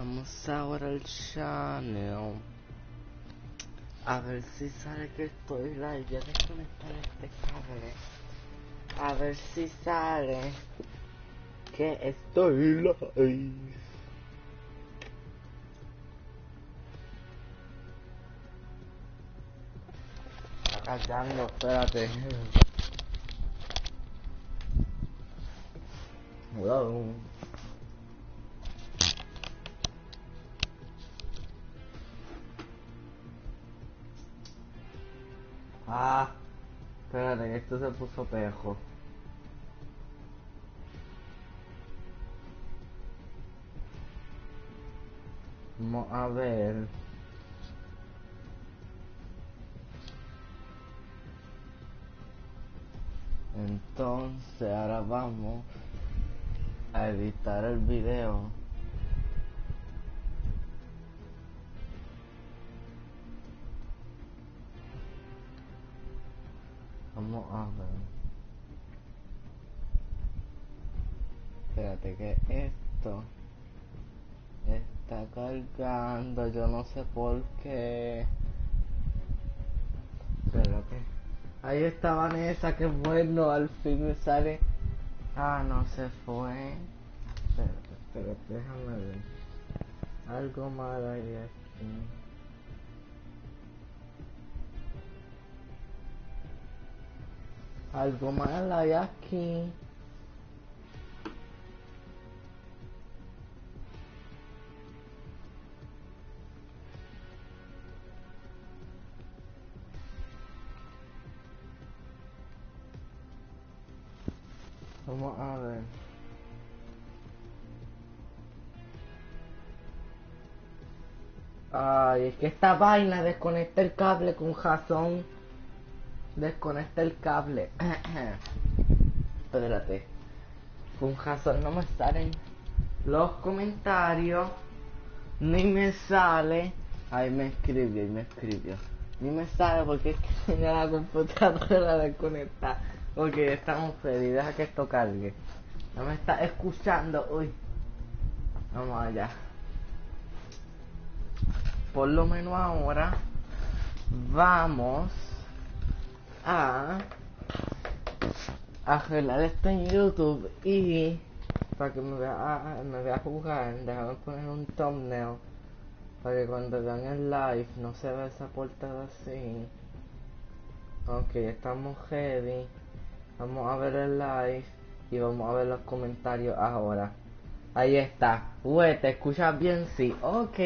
Vamos ahora al channel. A ver si sale que estoy live. Voy a desconectar este cable. A ver si sale que estoy live. Está callando, espérate. Hello. Ah, espérate, esto se puso pejo. Vamos a ver. Entonces ahora vamos a editar el video. Vamos a ver. Espérate que esto está cargando, yo no sé por qué. Espérate. Ahí está Vanessa, qué bueno, al fin me sale. Ah, no se fue. Espérate, espérate, déjame ver. Algo mal ahí aquí. Algo mal hay aquí. Vamos a ver. Ay, es que esta vaina desconecta el cable con razón. Desconecta el cable. Espérate. Con razón no me salen los comentarios. Ni me sale. Ay, me escribió, y me escribió. Ni me sale porque es que tenía la computadora desconectada. Porque estamos ready, deja que esto cargue. No me está escuchando. Uy. Vamos allá. Por lo menos ahora vamos a arreglar esto en YouTube y para que me vea, me vea jugar, déjame poner un thumbnail para que cuando vean el live no se vea esa portada así. Ok, estamos ready. Vamos a ver el live y vamos a ver los comentarios ahora. Ahí está. Uy, ¿te escuchas bien? Sí. Ok.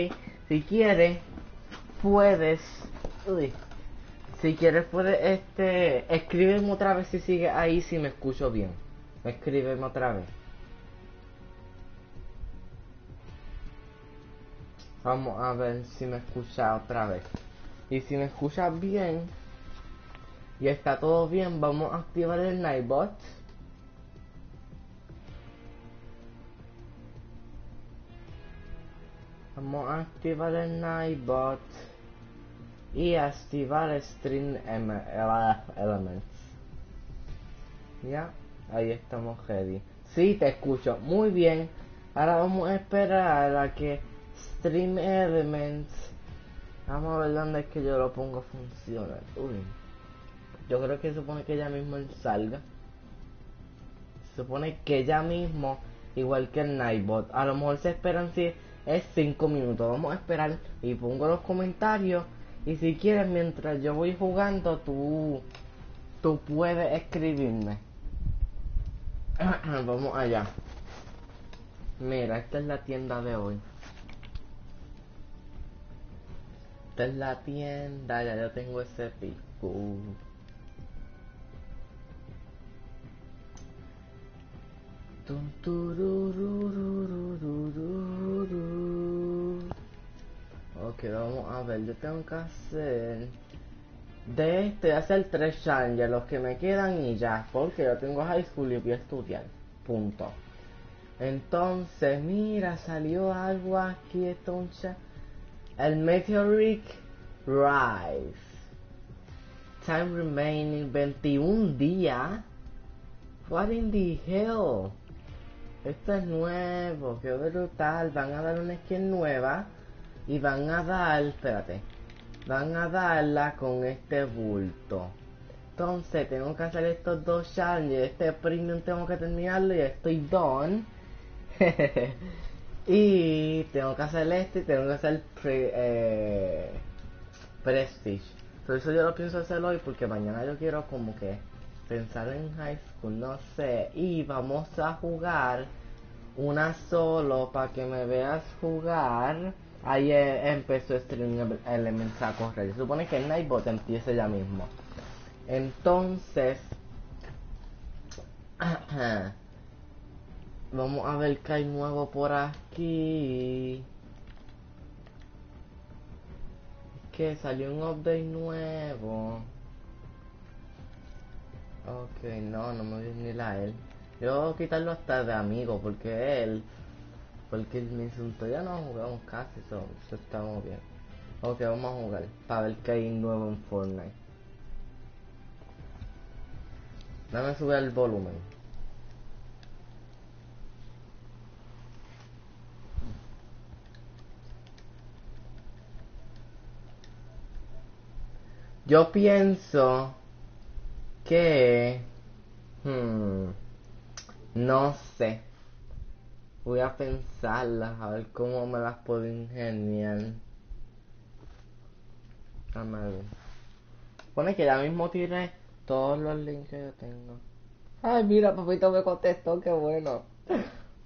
Si quieres, puedes... Uy. Si quieres, puedes, este... Escríbeme otra vez si sigue ahí, si me escucho bien. Escríbeme otra vez. Vamos a ver si me escucha otra vez. Y si me escuchas bien y está todo bien, vamos a activar el Nightbot. Vamos a activar el Nightbot y activar String Elements. Ya, ahí estamos ready. Sí, te escucho. Muy bien. Ahora vamos a esperar a que Stream Elements. Vamos a ver dónde es que yo lo pongo a funcionar. Uy. Yo creo que supone que ya mismo él salga. Supone que ya mismo, igual que el Nightbot. A lo mejor se esperan si es 5 minutos. Vamos a esperar y pongo los comentarios. Y si quieres, mientras yo voy jugando, tú, tú puedes escribirme. Vamos allá. Mira, esta es la tienda de hoy. Esta es la tienda, ya tengo ese pico. Tum. Ok, vamos a ver, yo tengo que hacer de este hacer tres challenges, los que me quedan y ya, porque yo tengo high school y voy a estudiar. Punto. Entonces, mira, salió algo aquí, entonces. El Meteoric Rise. Time remaining 21 días. What in the hell? Esto es nuevo, qué brutal. Van a dar una skin nueva y van a dar, espérate, van a darla con este bulto. Entonces tengo que hacer estos dos challenges. Este premium tengo que terminarlo y estoy done. y tengo que hacer este y tengo que hacer pre, eh, Prestige. Por eso yo lo pienso hacer hoy porque mañana yo quiero como que pensar en high school, no sé. Y vamos a jugar una solo para que me veas jugar. Ahí empezó Stream Elements a correr. Se supone que el Nightbot empiece ya mismo. Entonces, vamos a ver qué hay nuevo por aquí. que salió un update nuevo. Ok, no, no me voy ni la él. Yo voy a quitarlo hasta de amigo porque él, porque él me insultó. Ya no jugamos casi, eso, eso estamos bien. Ok, vamos a jugar para ver qué hay nuevo en Fortnite. Dame subir el volumen. Yo pienso que... Hmm, no sé. Voy a pensarlas, a ver cómo me las puedo ingeniar. A ver. Pone que ya mismo tiré todos los links que yo tengo. Ay, mira, papito me contestó, qué bueno.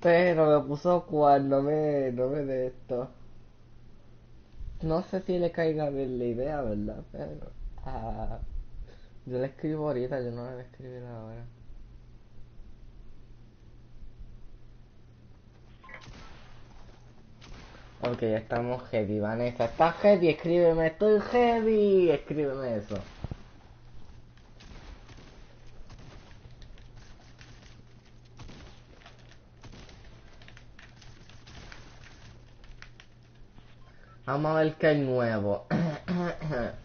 Pero me puso cual, no me, no me de esto. No sé si le caiga bien la idea, ¿verdad? Pero... Ah, yo le escribo ahorita, yo no le voy a escribir ahora. Ok, estamos heavy, Vanessa. ¿Estás heavy? Escríbeme, estoy heavy. Escríbeme eso. Vamos a ver qué hay nuevo.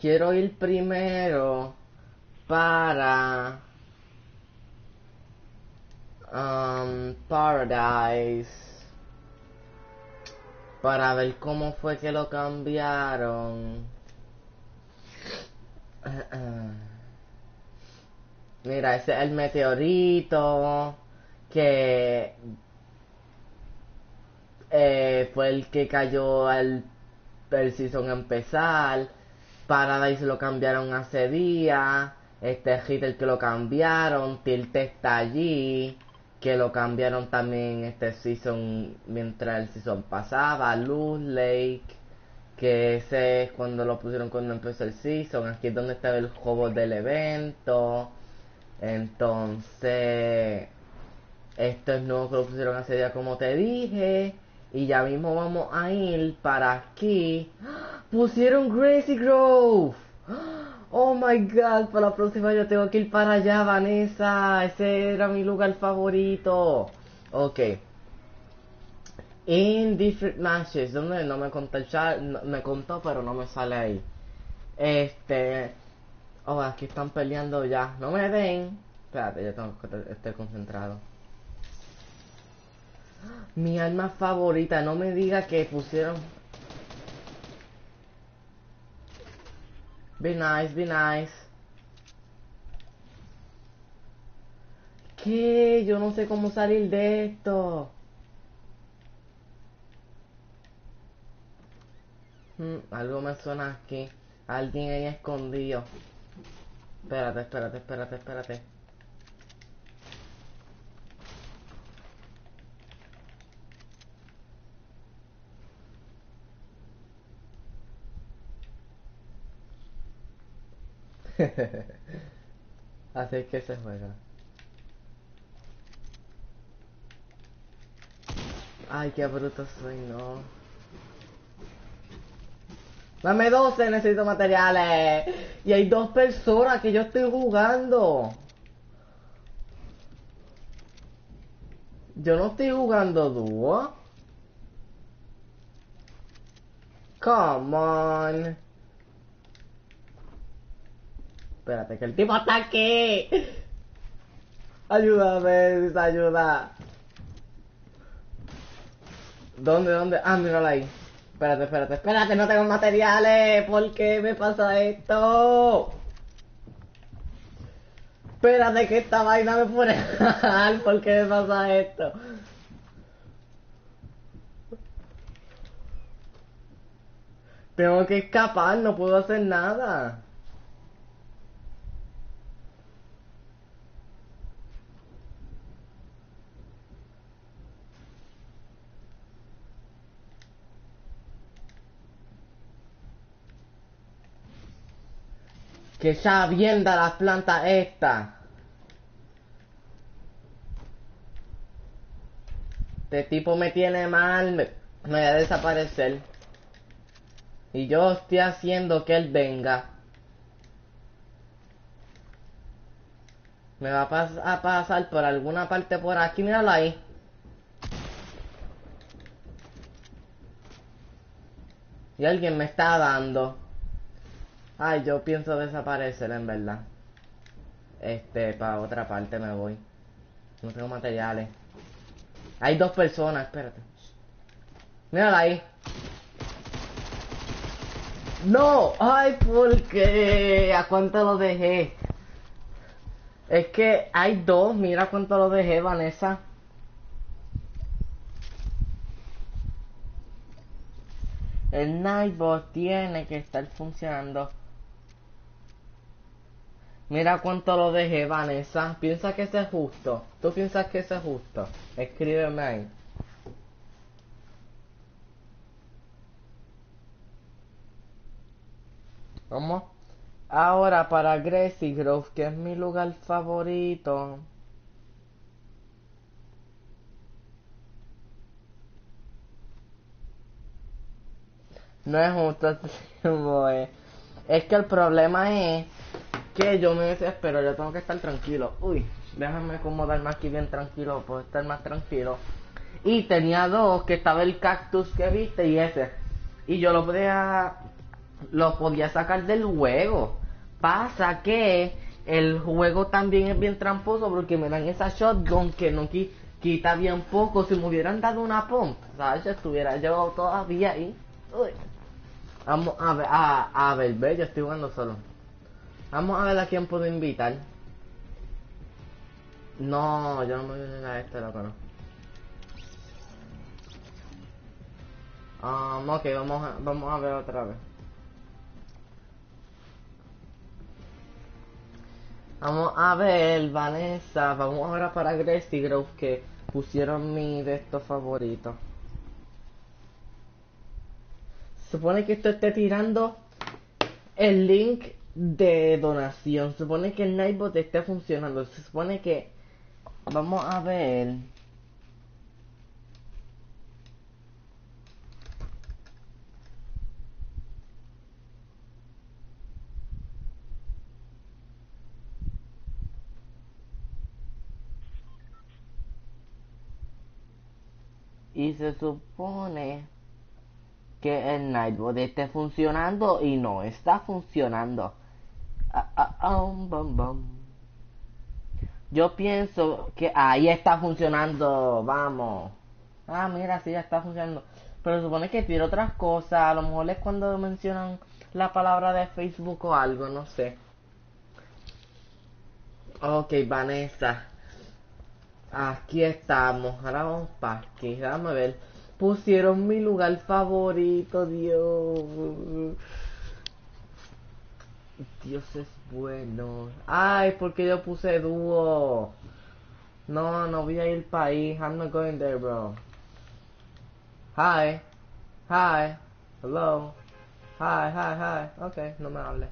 Quiero ir primero para um, Paradise para ver cómo fue que lo cambiaron. Mira, ese es el meteorito que eh, fue el que cayó al el season empezar. Paradise lo cambiaron hace días. Este hit el que lo cambiaron. Tilt está allí. Que lo cambiaron también este season mientras el season pasaba. Luz Lake. Que ese es cuando lo pusieron cuando empezó el season. Aquí es donde estaba el juego del evento. Entonces. Esto es nuevo que lo pusieron hace días como te dije. Y ya mismo vamos a ir para aquí. Pusieron Gracie Grove. Oh my god, para la próxima yo tengo que ir para allá, Vanessa. Ese era mi lugar favorito. Ok. In different matches. Donde no me contó el chat, me contó, pero no me sale ahí. Este. Oh, aquí están peleando ya. No me den. Espérate, ya tengo que estar concentrado. Mi alma favorita, no me diga que pusieron... Be nice, be nice. ¿Qué? Yo no sé cómo salir de esto. Hmm, algo me suena aquí. Alguien ahí escondido. Espérate, espérate, espérate, espérate. Así que se juega. Ay, qué bruto soy, no. Dame 12, necesito materiales. Y hay dos personas que yo estoy jugando. Yo no estoy jugando dúo. Come on. Espérate, que el tipo está aquí. Ayúdame, ayuda. ¿Dónde, dónde? Ah, mírala ahí. Espérate, espérate, espérate, no tengo materiales. ¿Por qué me pasa esto? Espérate que esta vaina me pone mal. ¿Por qué me pasa esto? Tengo que escapar, no puedo hacer nada. Que ya vienda las plantas esta. Este tipo me tiene mal, me, me voy a desaparecer. Y yo estoy haciendo que él venga. Me va a, a pasar por alguna parte por aquí, míralo ahí. Y alguien me está dando. Ay, yo pienso desaparecer en verdad. Este, para otra parte me voy. No tengo materiales. Hay dos personas, espérate. Mírala ahí. No, ay, ¿por qué? ¿A cuánto lo dejé? Es que hay dos, mira cuánto lo dejé, Vanessa. El Nightbot tiene que estar funcionando. Mira cuánto lo dejé, Vanessa. ¿Piensa que ese es justo? ¿Tú piensas que ese es justo? Escríbeme ahí. Vamos. Ahora para Gracie Grove, que es mi lugar favorito. No es justo, es. Es que el problema es que yo me desespero, yo tengo que estar tranquilo. Uy, déjame acomodarme aquí bien tranquilo, puedo estar más tranquilo. Y tenía dos, que estaba el cactus que viste y ese. Y yo lo podía, lo podía sacar del juego. Pasa que el juego también es bien tramposo porque me dan esa shotgun que no quita bien poco. Si me hubieran dado una pump, ¿sabes? Estuviera yo todavía ahí. Uy. Vamos a ver, a, a ver, ve, yo estoy jugando solo. Vamos a ver a quién puedo invitar. No, yo no me voy a este, loco, no. Um, ok, vamos a, vamos a ver otra vez. Vamos a ver, Vanessa. Vamos ahora para Gracie Grove que pusieron mi de estos favoritos. Supone que esto esté tirando el link de donación. Se supone que el Nightbot esté funcionando. Se supone que... Vamos a ver... Y se supone que el Nightbot esté funcionando y no está funcionando. Ah, ah, ah, Yo pienso que ahí está funcionando, vamos. Ah, mira, sí, ya está funcionando. Pero supone que tiene otras cosas. A lo mejor es cuando mencionan la palabra de Facebook o algo, no sé. Ok, Vanessa. Aquí estamos. Ahora vamos para aquí. Déjame ver. Pusieron mi lugar favorito, Dios. Dios es bueno. Ay, porque yo puse dúo. No, no voy a ir para ahí. I'm not going there, bro. Hi. Hi. Hello. Hi, hi, hi. Ok, no me hable.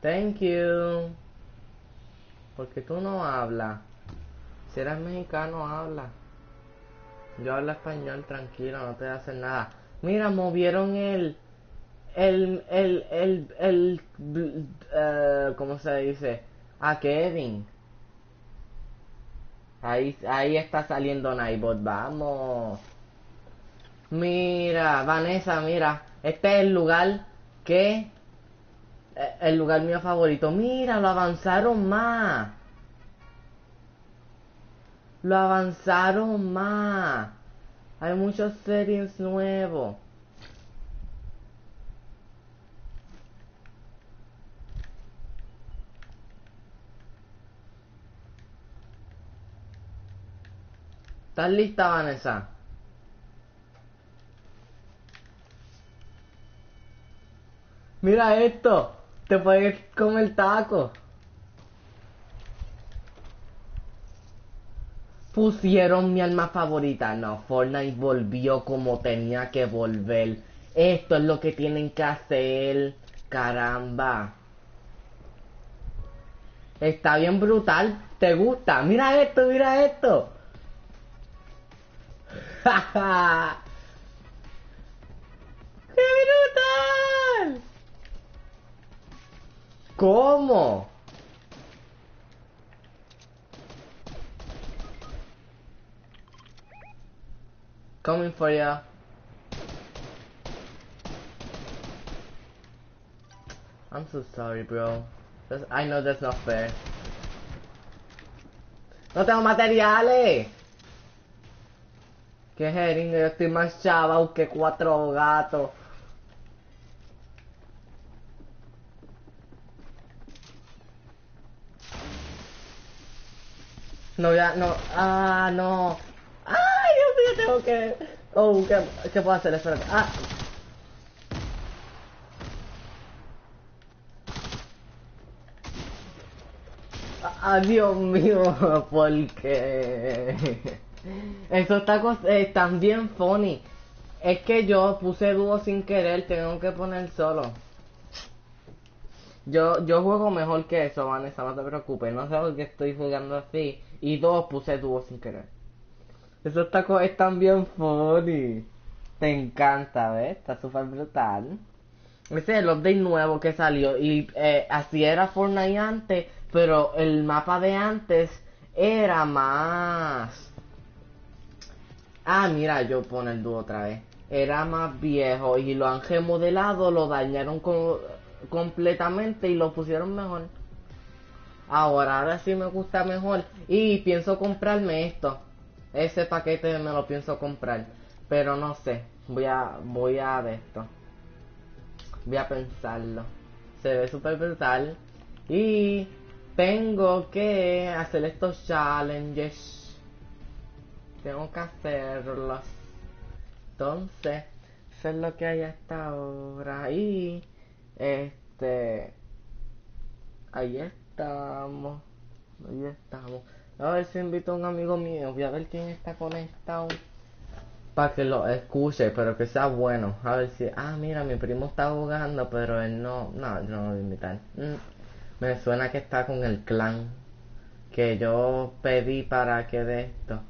Thank you. Porque tú no hablas. Si eres mexicano, habla. Yo hablo español tranquilo, no te hace nada. Mira, movieron el, el, el, el, el, uh, ¿cómo se dice? A Kevin. Ahí, ahí está saliendo Nightbot, vamos. Mira, Vanessa, mira, este es el lugar que eh, el lugar mío favorito. Mira, lo avanzaron más. Lo avanzaron más. Hay muchos settings nuevos. ¿Estás lista, Vanessa? Mira esto. Te puedes comer taco. Pusieron mi alma favorita. No, Fortnite volvió como tenía que volver. Esto es lo que tienen que hacer. Caramba. Está bien brutal. ¿Te gusta? Mira esto, mira esto. ¡Qué brutal! ¿Cómo? Coming for ya. I'm so sorry, bro. That's, I know that's not fair. No tengo materiales. Que jeringa, yo estoy más chava que cuatro gatos. No, ya, no. Ah, no. Mío, tengo que. Oh, ¿qué, qué puedo hacer? Espérate. Ah. Ah, Dios mío, porque esos tacos están bien funny. Es que yo puse dúo sin querer, tengo que poner solo. Yo, yo juego mejor que eso, Vanessa, no te preocupes. No sé por qué estoy jugando así. Y dos puse dúo sin querer. Esos tacos están bien funny. Te encanta, ¿ves? Está súper brutal. Ese es el update nuevo que salió. Y eh, así era Fortnite antes. Pero el mapa de antes era más. Ah, mira, yo pone el dúo otra vez. Era más viejo y lo han remodelado, lo dañaron completamente y lo pusieron mejor. Ahora, ahora sí me gusta mejor. Y pienso comprarme esto. Ese paquete me lo pienso comprar. Pero no sé. Voy a, voy a ver esto. Voy a pensarlo. Se ve súper brutal. Y tengo que hacer estos challenges. Tengo que hacerlos. Entonces, eso es lo que hay hasta ahora. Y, este, ahí estamos. Ahí estamos. A ver si invito a un amigo mío. Voy a ver quién está conectado. Para que lo escuche, pero que sea bueno. A ver si. Ah, mira, mi primo está jugando, pero él no. No, yo no lo voy a invitar. Mm, me suena que está con el clan. Que yo pedí para que de esto.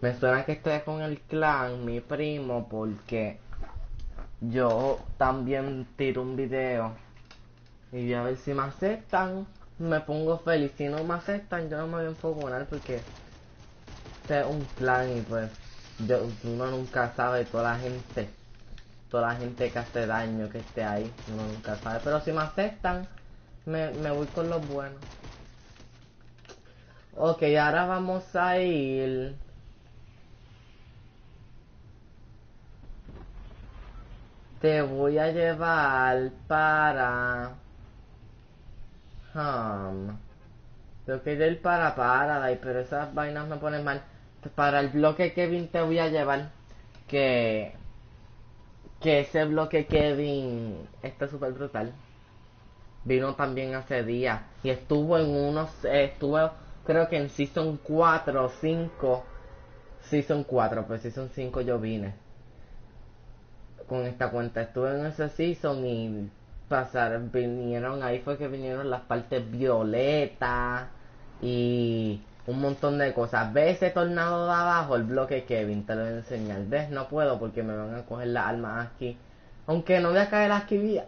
Me suena que esté con el clan, mi primo, porque yo también tiro un video. Y voy a ver si me aceptan. Me pongo feliz. Si no me aceptan, yo no me voy a enfocar porque este es un clan y pues yo, uno nunca sabe toda la gente, toda la gente que hace daño que esté ahí, uno nunca sabe. Pero si me aceptan, me, me voy con los buenos. Ok, ahora vamos a ir. Te voy a llevar para... Um, tengo que ir para Paradise, pero esas vainas me ponen mal. Para el bloque Kevin te voy a llevar que que ese bloque Kevin está súper brutal. Vino también hace días y estuvo en unos estuvo creo que en season 4 o 5 season 4 pues season 5 yo vine con esta cuenta. Estuve en ese season y pasaron vinieron ahí fue que vinieron las partes violetas y un montón de cosas. ¿Ves ese tornado de abajo? El bloque Kevin, te lo voy a enseñar. ¿Ves? No puedo porque me van a coger las armas aquí. Aunque no voy a caer aquí,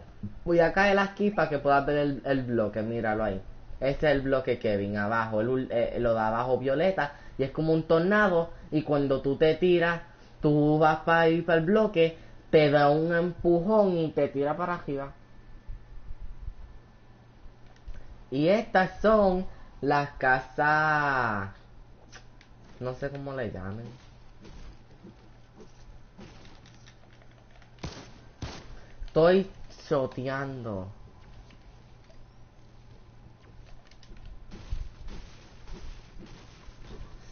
voy a caer aquí para que puedas ver el, bloque. Míralo ahí. Este es el bloque Kevin, abajo, el, eh, lo de abajo violeta. Y es como un tornado. Y cuando tú te tiras, tú vas para ir para el bloque, te da un empujón y te tira para arriba. Y estas son las casas... No sé cómo le llamen. Estoy choteando.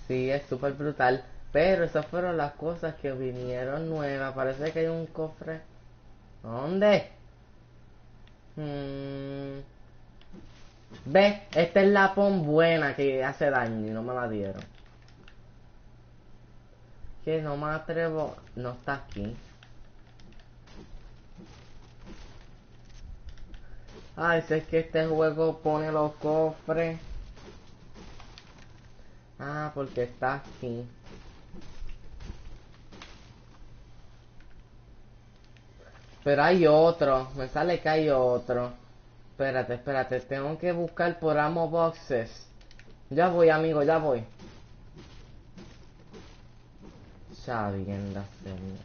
Sí, es súper brutal. Pero esas fueron las cosas que vinieron nuevas. Parece que hay un cofre. ¿Dónde? Hmm. Ve, esta es la pon buena que hace daño y no me la dieron. Que no me atrevo. No está aquí. Ay, si es que este juego pone los cofres. Ah, porque está aquí. Pero hay otro. Me sale que hay otro. Espérate, espérate. Tengo que buscar por Amo Boxes. Ya voy, amigo, ya voy. Sabiendo hacerlo.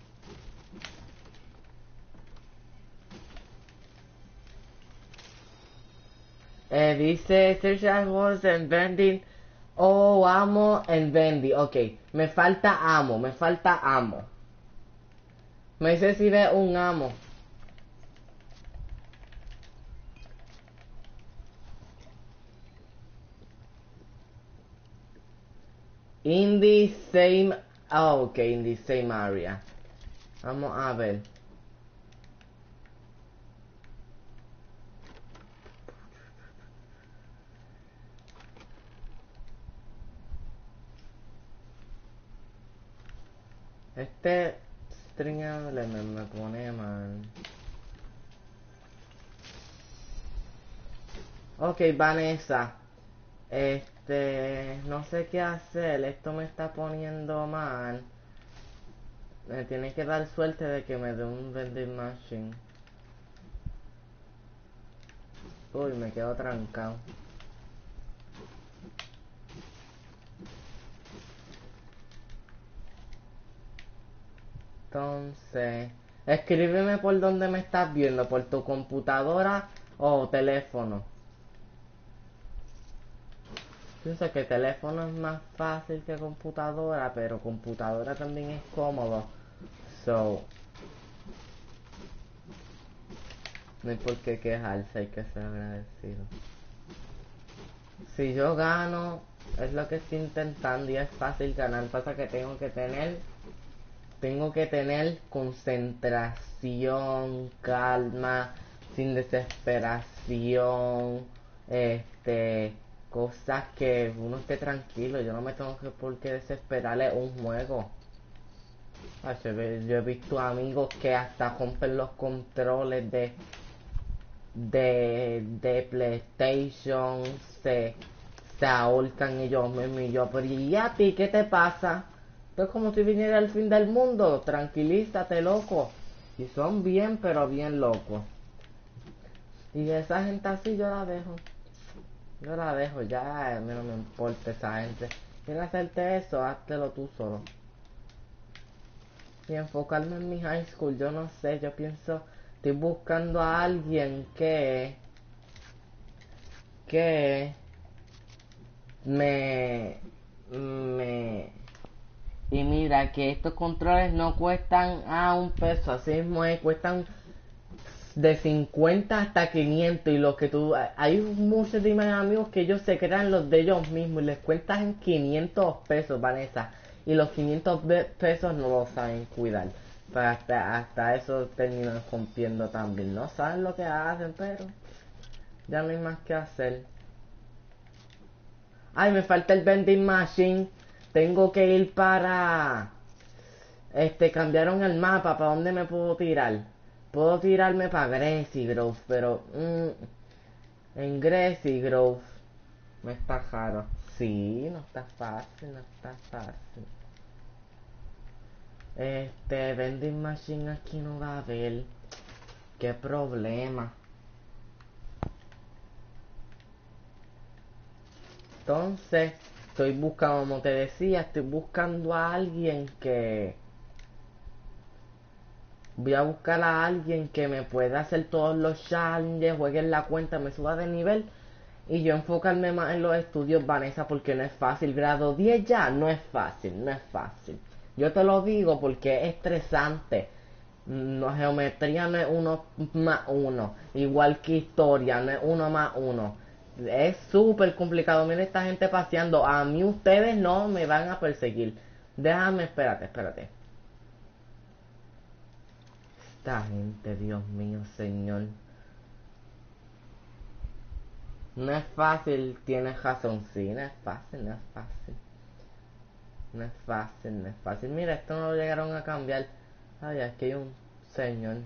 Eh, dice Search was and vending. Oh, amo and vending. Ok, me falta amo, me falta amo. Me dice si ve un amo. In the same... Oh, ok, in the same area. Vamos a ver. Este string element me pone mal. Ok, Vanessa. Este, no sé qué hacer. Esto me está poniendo mal. Me tiene que dar suerte de que me dé un vending machine. Uy, me quedo trancado. Entonces, escríbeme por donde me estás viendo, por tu computadora o teléfono. Pienso que teléfono es más fácil que computadora, pero computadora también es cómodo. So, no hay por qué quejarse, hay que ser agradecido. Si yo gano, es lo que estoy intentando y es fácil ganar. Pasa que tengo que tener tengo que tener concentración, calma, sin desesperación, este, cosas que uno esté tranquilo. Yo no me tengo que por qué desesperarle un juego. yo he visto amigos que hasta rompen los controles de de, de PlayStation, se, se ahorcan ellos mismos y yo, pero ¿y a ti qué te pasa? es como si viniera el fin del mundo. Tranquilízate, loco. Y son bien, pero bien locos. Y esa gente así yo la dejo. Yo la dejo, ya a mí no me importa esa gente. ¿Quieres hacerte eso? Háztelo tú solo. Y enfocarme en mi high school, yo no sé, yo pienso, estoy buscando a alguien que... que... me... me y mira que estos controles no cuestan a un peso, así mismo es, cuestan de 50 hasta 500 y los que tú hay muchos de mis amigos que ellos se crean los de ellos mismos y les cuentan en 500 pesos Vanessa y los 500 pesos no lo saben cuidar pero hasta, hasta eso terminan rompiendo también no saben lo que hacen pero ya no hay más que hacer ay me falta el vending machine tengo que ir para... Este, cambiaron el mapa, ¿para dónde me puedo tirar? Puedo tirarme para Gracie Grove, pero... Mm, en Gracie Grove me está raro. Sí, no está fácil, no está fácil. Este, vending machine aquí no va a haber. Qué problema. Entonces, estoy buscando, como te decía, estoy buscando a alguien que... Voy a buscar a alguien que me pueda hacer todos los challenges, juegue en la cuenta, me suba de nivel y yo enfocarme más en los estudios, Vanessa, porque no es fácil. Grado 10 ya no es fácil, no es fácil. Yo te lo digo porque es estresante. No, geometría no es uno más uno. Igual que historia, no es uno más uno. Es súper complicado. Mira esta gente paseando. A mí ustedes no me van a perseguir. Déjame, espérate, espérate. Esta gente, Dios mío, Señor. No es fácil, tienes razón, sí, no es fácil, no es fácil. No es fácil, no es fácil. Mira, esto no lo llegaron a cambiar. Ay, aquí hay un señor.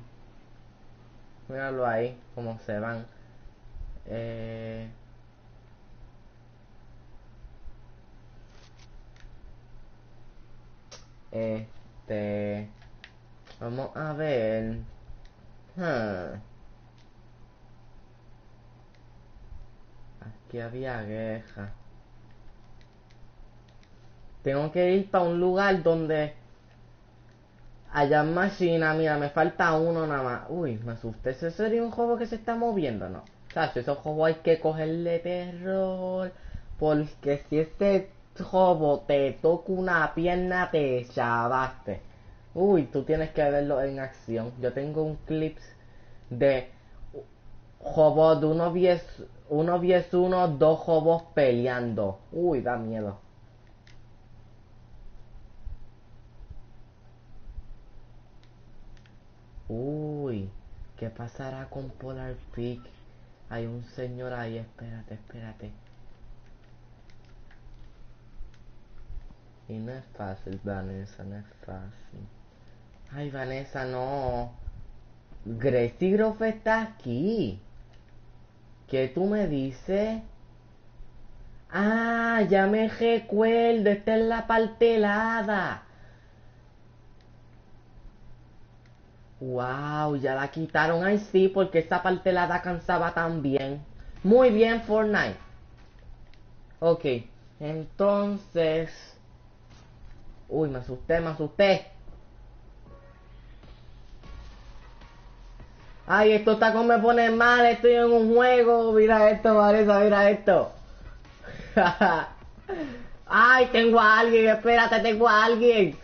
Míralo ahí, como se van. Eh... Este... Vamos a ver. Aquí había guerra. Tengo que ir para un lugar donde haya máquina. Mira, me falta uno nada más. Uy, me asusté. ¿Ese sería un juego que se está moviendo? No. O sea, si esos juegos hay que cogerle terror. Porque si este juego te toca una pierna, te chavaste. Uy, tú tienes que verlo en acción. Yo tengo un clip de juegos de uno 10 uno vs uno, dos hobos peleando. Uy, da miedo. Uy, ¿qué pasará con Polar Peak? Hay un señor ahí, espérate, espérate. Y no es fácil, Vanessa, no es fácil. Ay, Vanessa, no. Gracie Groff está aquí. ¿Qué tú me dices? Ah, ya me recuerdo, esta es la partelada. Wow, ya la quitaron. Ay, sí, porque esta partelada cansaba también. Muy bien, Fortnite. Ok, entonces... Uy, me asusté, me asusté. Ay, esto está como me pone mal, estoy en un juego. Mira esto, Vanessa, mira esto. Ay, tengo a alguien, espérate, tengo a alguien.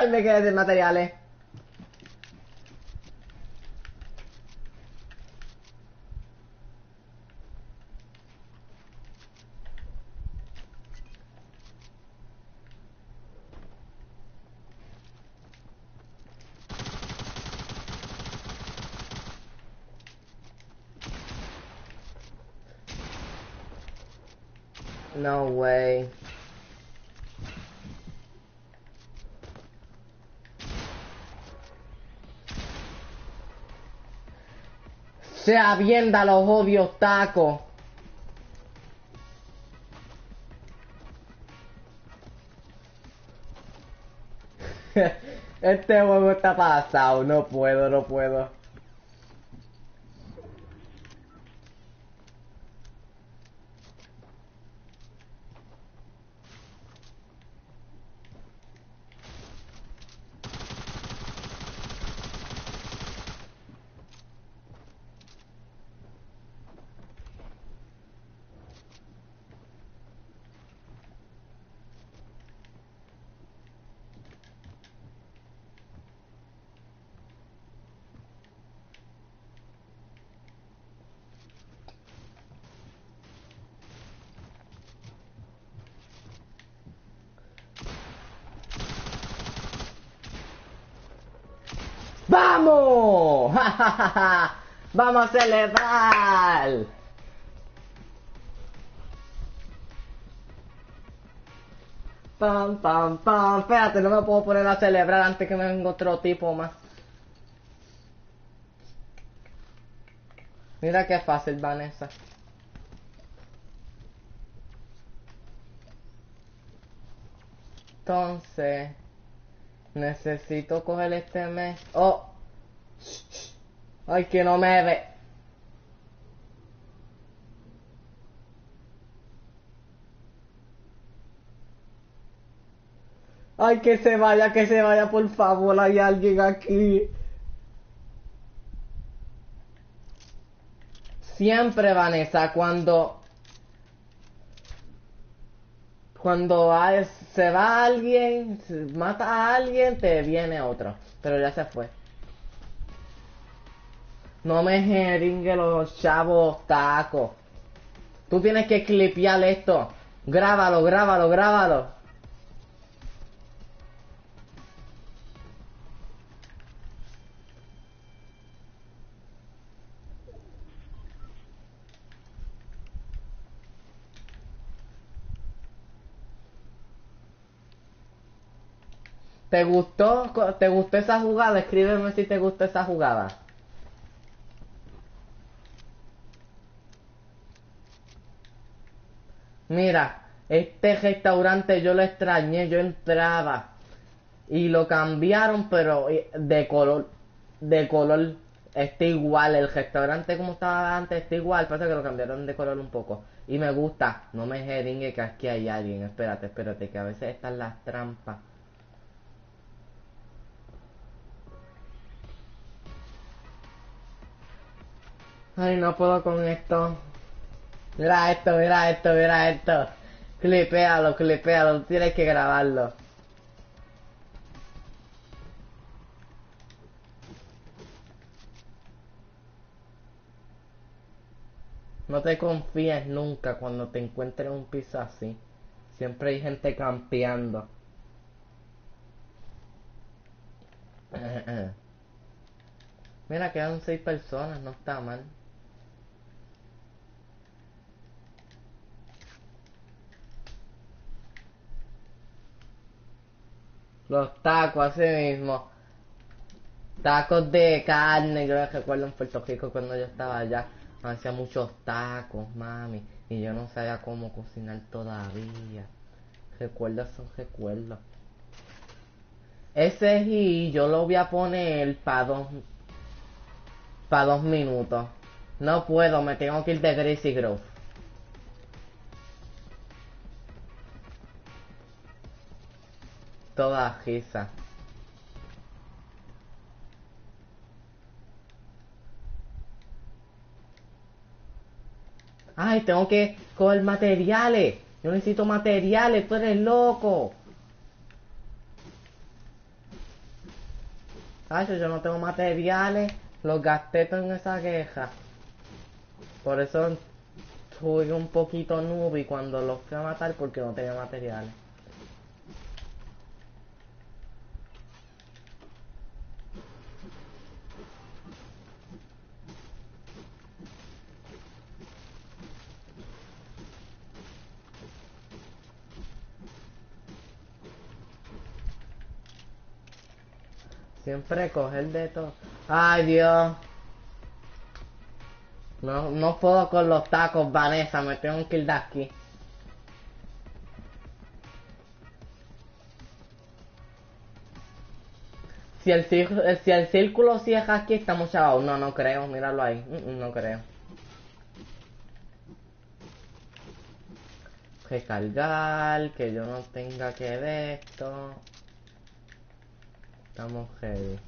Ay, me quedé sin materiales. No way. Se avienda los obvios tacos. este juego está pasado, no puedo, no puedo. ¡Vamos! ¡Vamos a celebrar! Pam, pam, pam. Espérate, no me puedo poner a celebrar antes que me venga otro tipo más. Mira qué fácil, Vanessa. Entonces... Necesito coger este mes. ¡Oh! Ay, que no me ve. Ay, que se vaya, que se vaya, por favor, hay alguien aquí. Siempre, Vanessa, cuando... Cuando se va alguien, mata a alguien, te viene otro. Pero ya se fue. No me jeringue los chavos tacos. Tú tienes que clipear esto. Grábalo, grábalo, grábalo. ¿Te gustó, ¿Te gustó esa jugada? Escríbeme si te gustó esa jugada. Mira, este restaurante yo lo extrañé, yo entraba y lo cambiaron, pero eh, de color, de color está igual, el restaurante como estaba antes está igual, pasa que lo cambiaron de color un poco. Y me gusta, no me jeringue que aquí hay alguien, espérate, espérate, que a veces están las trampas. Ay, no puedo con esto. Mira esto, mira esto, mira esto. Clipéalo, clipéalo, tienes que grabarlo. No te confíes nunca cuando te encuentres en un piso así. Siempre hay gente campeando. Mira, quedan seis personas, no está mal. Los tacos, así mismo. Tacos de carne, yo recuerdo en Puerto Rico cuando yo estaba allá. Hacía muchos tacos, mami. Y yo no sabía cómo cocinar todavía. Recuerdo esos recuerdos. Ese y yo lo voy a poner para dos, para dos minutos. No puedo, me tengo que ir de Greasy Grove. Toda risa. Ay, tengo que coger materiales. Yo necesito materiales, tú eres loco. Ay, yo no tengo materiales. Los gasté en esa queja. Por eso tuve un poquito y cuando los fui a matar porque no tenía materiales. Siempre coger de todo. Ay, Dios. No, no puedo con los tacos, Vanessa. Me tengo que ir de aquí. Si el, si el círculo cierra aquí, estamos chavados. No, no creo. Míralo ahí. Mm, mm, no creo. Recargar, que yo no tenga que ver esto. Estamos heavy.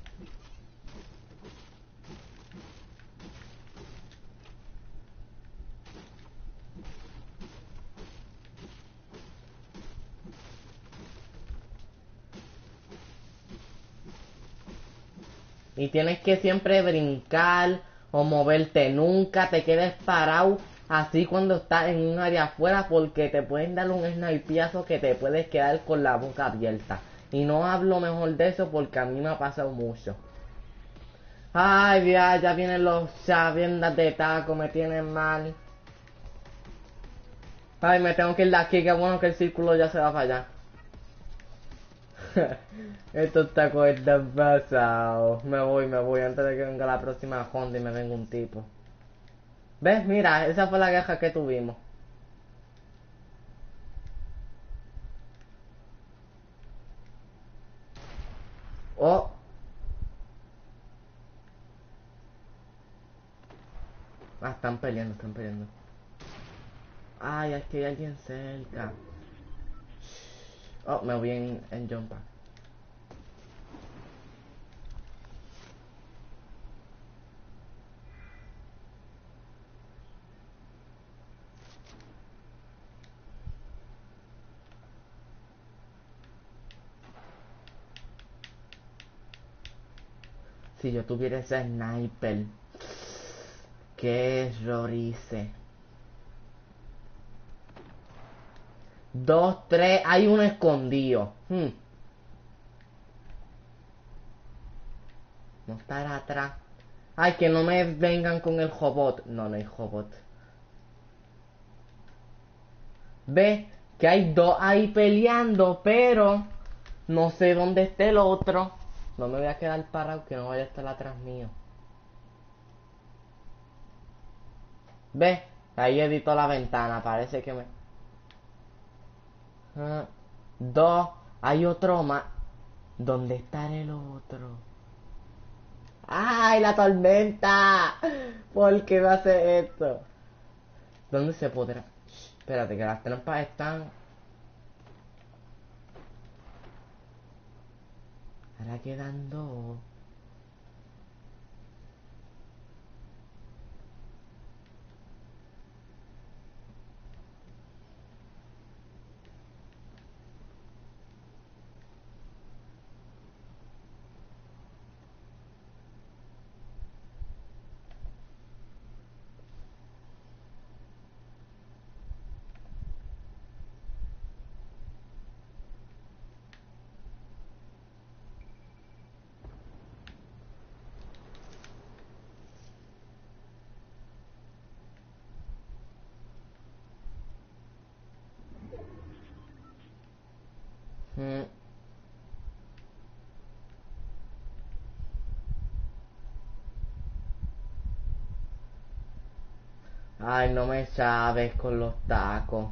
Y tienes que siempre brincar o moverte. Nunca te quedes parado así cuando estás en un área afuera porque te pueden dar un snipeazo que te puedes quedar con la boca abierta. Y no hablo mejor de eso porque a mí me ha pasado mucho. Ay, ya, vienen los chaviendas de taco, me tienen mal. Ay, me tengo que ir de aquí, qué bueno que el círculo ya se va para allá. Estos tacos están pasados. Me voy, me voy antes de que venga la próxima Honda y me venga un tipo. ¿Ves? Mira, esa fue la queja que tuvimos. Oh. Ah, están peleando, están peleando. Ay, aquí hay alguien cerca. Oh, me voy en, en jump pack. Si yo tuviera ese sniper, qué error hice. Dos, tres, hay uno escondido. Hmm. No estará atrás. Ay, que no me vengan con el robot. No, no hay robot. Ve que hay dos ahí peleando, pero no sé dónde esté el otro. No me voy a quedar parado que no vaya a estar atrás mío. Ve, ahí edito la ventana, parece que me... Ah, dos, hay otro más. ¿Dónde está el otro? ¡Ay, la tormenta! ¿Por qué va a hacer esto? ¿Dónde se podrá? Espérate, que las trampas están... Ahora quedan dos. Ay, no me sabes con los tacos.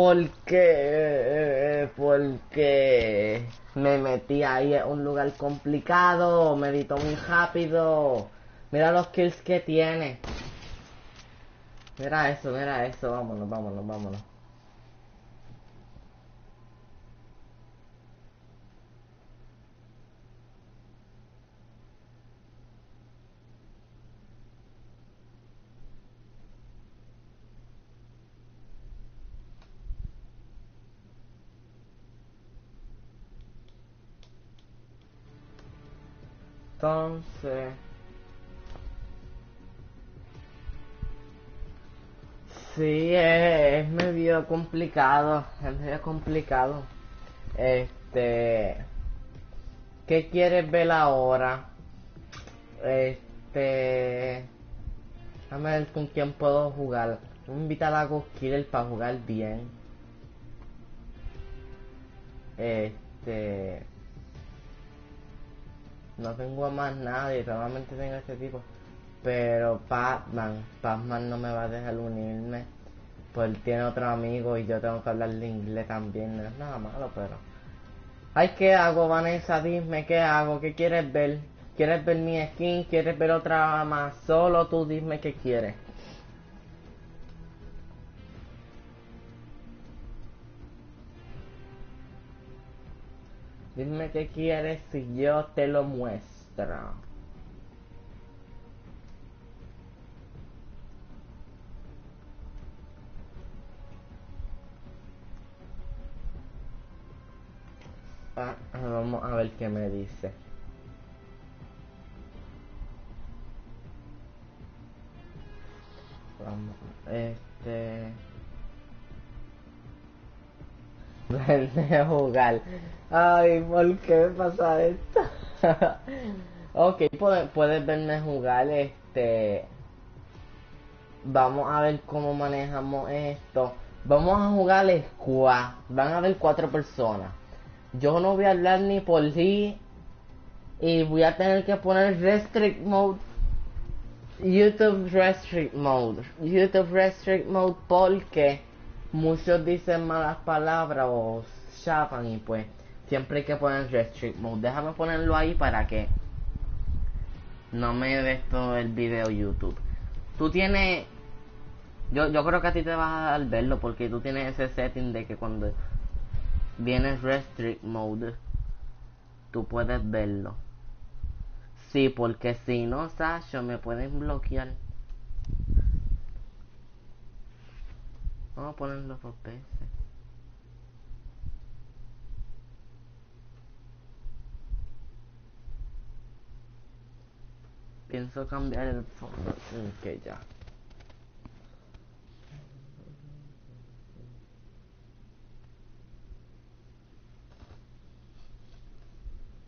Porque, porque me metí ahí en un lugar complicado, me editó muy rápido. Mira los kills que tiene. Mira eso, mira eso, vámonos, vámonos, vámonos. Entonces... Sí, es, medio complicado, es medio complicado. Este... ¿Qué quieres ver ahora? Este... Déjame ver con quién puedo jugar. Voy a invitar a Killer para jugar bien. Este... No tengo a más nadie, solamente tengo a este tipo. Pero Batman, Batman no me va a dejar unirme. Pues él tiene otro amigo y yo tengo que hablarle inglés también. No es nada malo, pero... Ay, ¿qué hago, Vanessa? Dime, ¿qué hago? ¿Qué quieres ver? ¿Quieres ver mi skin? ¿Quieres ver otra más? Solo tú dime qué quieres. Dime qué quieres si yo te lo muestro. Ah, vamos a ver qué me dice. Vamos, este... Vente a jugar. Ay, ¿por qué me pasa esto? ok, puedes, puedes verme jugar, este... Vamos a ver cómo manejamos esto. Vamos a jugar squad. Van a haber cuatro personas. Yo no voy a hablar ni por ti Y voy a tener que poner restrict mode. YouTube restrict mode. YouTube restrict mode porque muchos dicen malas palabras o chapan y pues siempre hay que poner restrict mode. Déjame ponerlo ahí para que no me ves todo el video YouTube. Tú tienes... Yo, yo creo que a ti te vas a dar verlo porque tú tienes ese setting de que cuando viene restrict mode, tú puedes verlo. Sí, porque si no, Sasha, me pueden bloquear. Vamos a ponerlo por veces. Pienso cambiar el fondo. Ok, ya.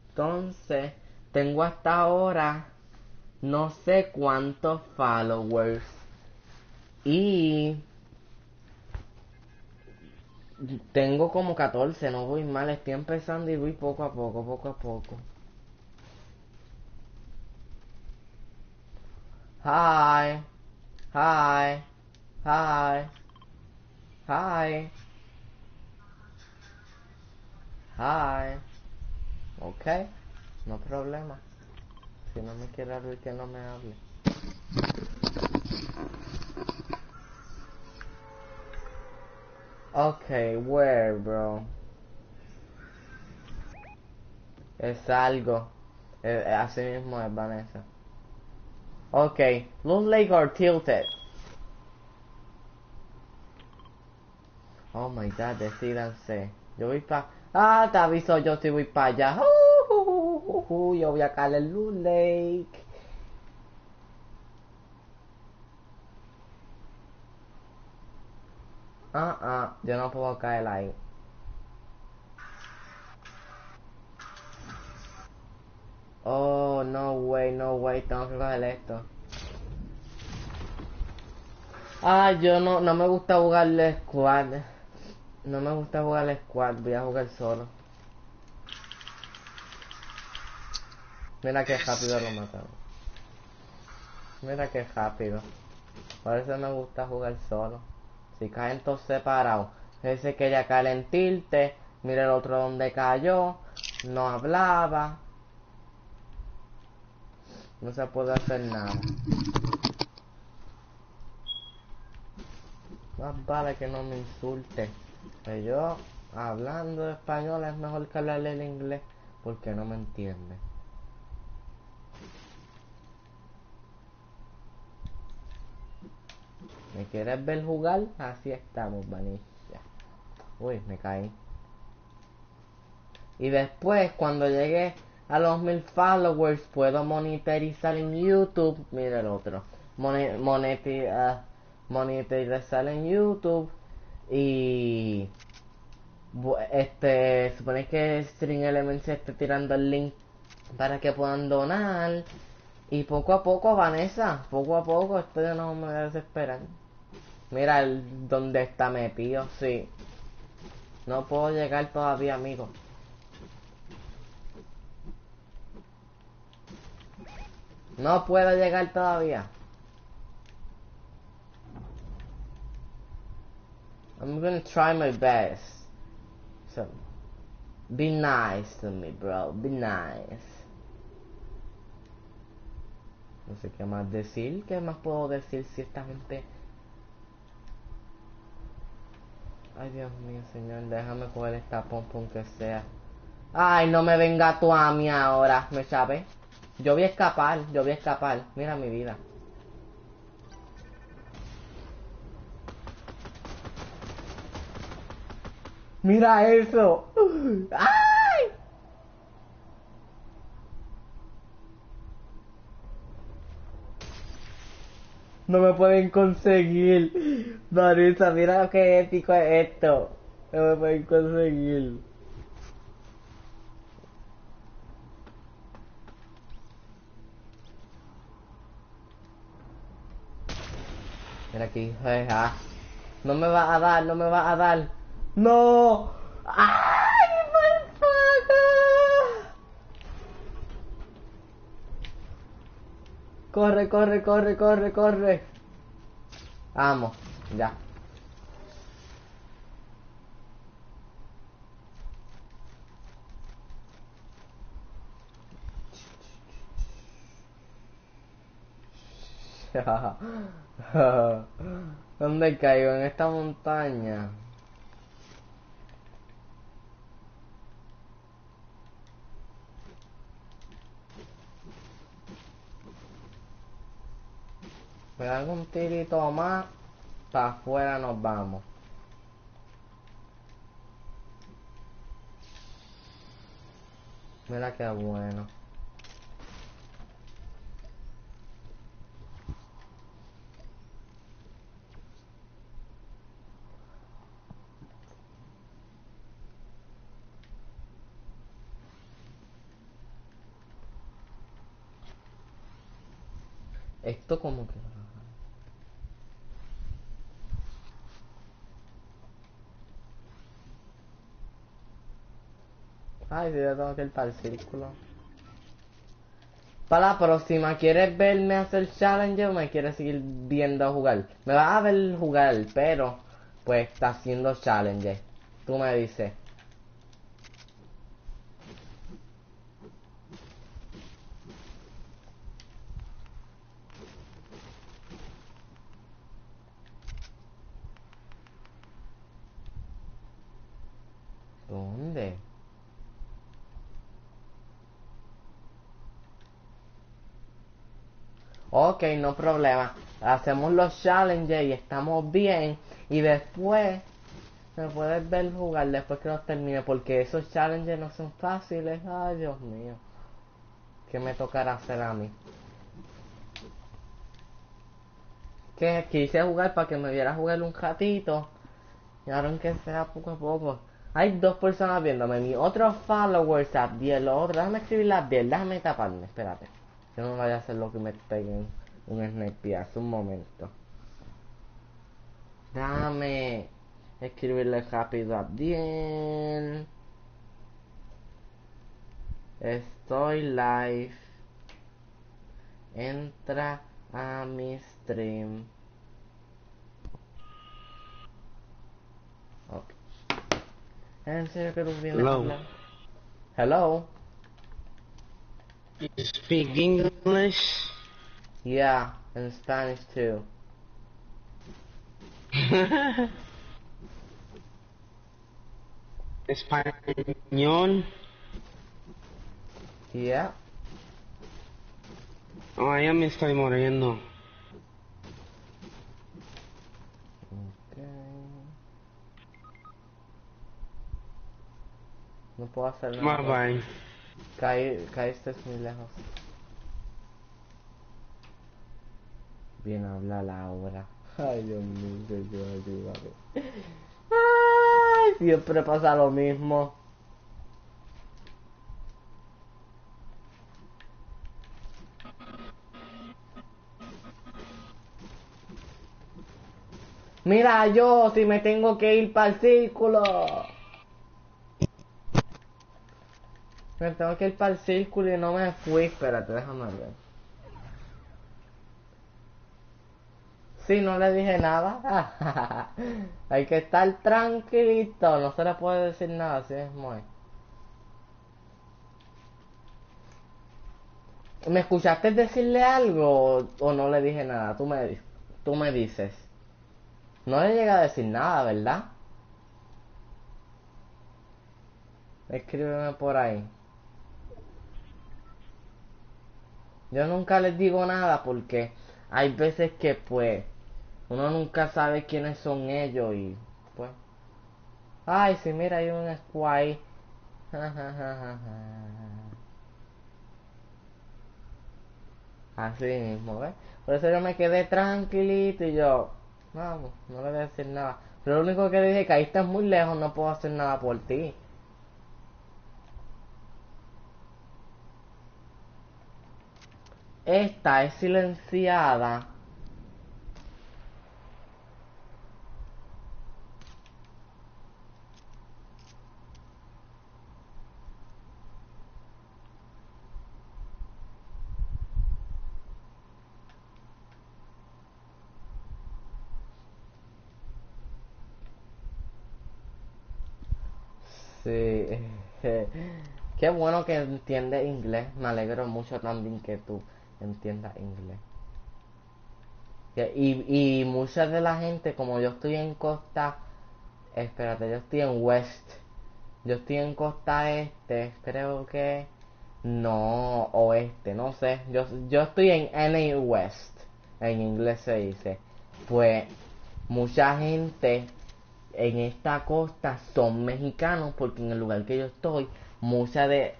Entonces, tengo hasta ahora no sé cuántos followers. Y tengo como 14, no voy mal, estoy empezando y voy poco a poco, poco a poco. Hi. Hi. Hi. Hi. Hi. Ok, no problema. Si no me quiere hablar, que no me hable. Ok, where, bro? Es algo. Eh, eh, así mismo es Vanessa. Ok, Loon Lake or Tilted. Oh my god, decidanse. Yo voy pa... Ah, te aviso yo si voy para allá. Uh, uh, uh, yo voy a caer el Loon Lake. Ah, ah, yo no puedo caer ahí. Oh, no way, no way, tengo que coger esto. Ah, yo no, no me gusta jugar el squad. No me gusta jugar el squad, voy a jugar solo. Mira qué rápido lo matamos. Mira qué rápido. Por eso me gusta jugar solo. Si caen todos separados. Ese quería caer en tilte. Mira el otro donde cayó. No hablaba. No se puede hacer nada. Más vale que no me insulte. Que yo, hablando español, es mejor que hablarle el inglés. Porque no me entiende. ¿Me quieres ver jugar? Así estamos, Vanilla. Uy, me caí. Y después, cuando llegue a los mil followers, puedo monetarizar en YouTube. Mira el otro. monetizar, monetizar en YouTube. Y este supone que String Elements esté tirando el link para que puedan donar. Y poco a poco, Vanessa, poco a poco, esto ya no me desesperan. Mira el, dónde está metido, sí. No puedo llegar todavía, amigo. No puedo llegar todavía. I'm gonna try my best. So, be nice to me, bro. Be nice. No sé qué más decir. ¿Qué más puedo decir si esta gente... Ay, Dios mío, señor. Déjame coger esta pompa que sea. Ay, no me venga tú a mí ahora. ¿Me sabe? Yo voy a escapar. Yo voy a escapar. Mira mi vida. Mira eso. ¡Ay! No me pueden conseguir. Marisa, mira qué épico es esto. No me pueden conseguir. Mira aquí, ja. No me va a dar, no me va a dar. No. ¡Ay, Corre, corre, corre, corre, corre. Vamos, ya. ¿Dónde caigo? En esta montaña. Me dan un tirito más. Para afuera nos vamos. Mira qué bueno. Esto como que... Ay, yo tengo que ir para el círculo. Para la próxima, ¿quieres verme hacer challenge o me quieres seguir viendo jugar? Me vas a ver jugar, pero pues está haciendo challenge. Tú me dices. ¿Dónde? Ok, no problema. Hacemos los challenges y estamos bien. Y después me puedes ver jugar después que los termine. Porque esos challenges no son fáciles. Ay, Dios mío. ¿Qué me tocará hacer a mí? Que quise jugar para que me viera jugar un ratito. Y ahora aunque sea poco a poco. Hay dos personas viéndome. Mi otro followers bien Los otros. Déjame escribirlas bien. Déjame taparme. Espérate. Yo no vaya a hacer lo que me peguen un snipeazo. Un momento. Déjame escribirle rápido a bien. Estoy live. Entra a mi stream. Okay. En serio que tú vienes a Hello. hablar? Hello. You speak English? Yeah, in Spanish too. Español. Yeah. Oh, ya me estoy muriendo. Okay. No puedo hacer Bye nada. bye. Caí, caíste muy lejos. Bien habla Laura. Ay, Dios mío, Señor, ayúdame. Ay, siempre pasa lo mismo. Mira, yo si me tengo que ir para el círculo. Me tengo que ir para el círculo y no me fui. Espérate, déjame ver. Sí, no le dije nada. Hay que estar tranquilito. No se le puede decir nada, así es muy. ¿Me escuchaste decirle algo o, no le dije nada? Tú me, tú me dices. No le llega a decir nada, ¿verdad? Escríbeme por ahí. Yo nunca les digo nada porque hay veces que pues uno nunca sabe quiénes son ellos y pues. Ay sí mira hay un squad ahí. así mismo ¿ves? por eso yo me quedé tranquilito y yo vamos no le voy a decir nada pero lo único que dije es que ahí estás muy lejos no puedo hacer nada por ti esta es silenciada Sí. Qué bueno que entiendes inglés. Me alegro mucho también que tú entiendas inglés. Y, y mucha de la gente, como yo estoy en costa, espérate, yo estoy en west. Yo estoy en costa este, creo que no oeste, no sé. Yo, yo estoy en NA West, en inglés se dice. Pues mucha gente en esta costa son mexicanos porque en el lugar que yo estoy, mucha de,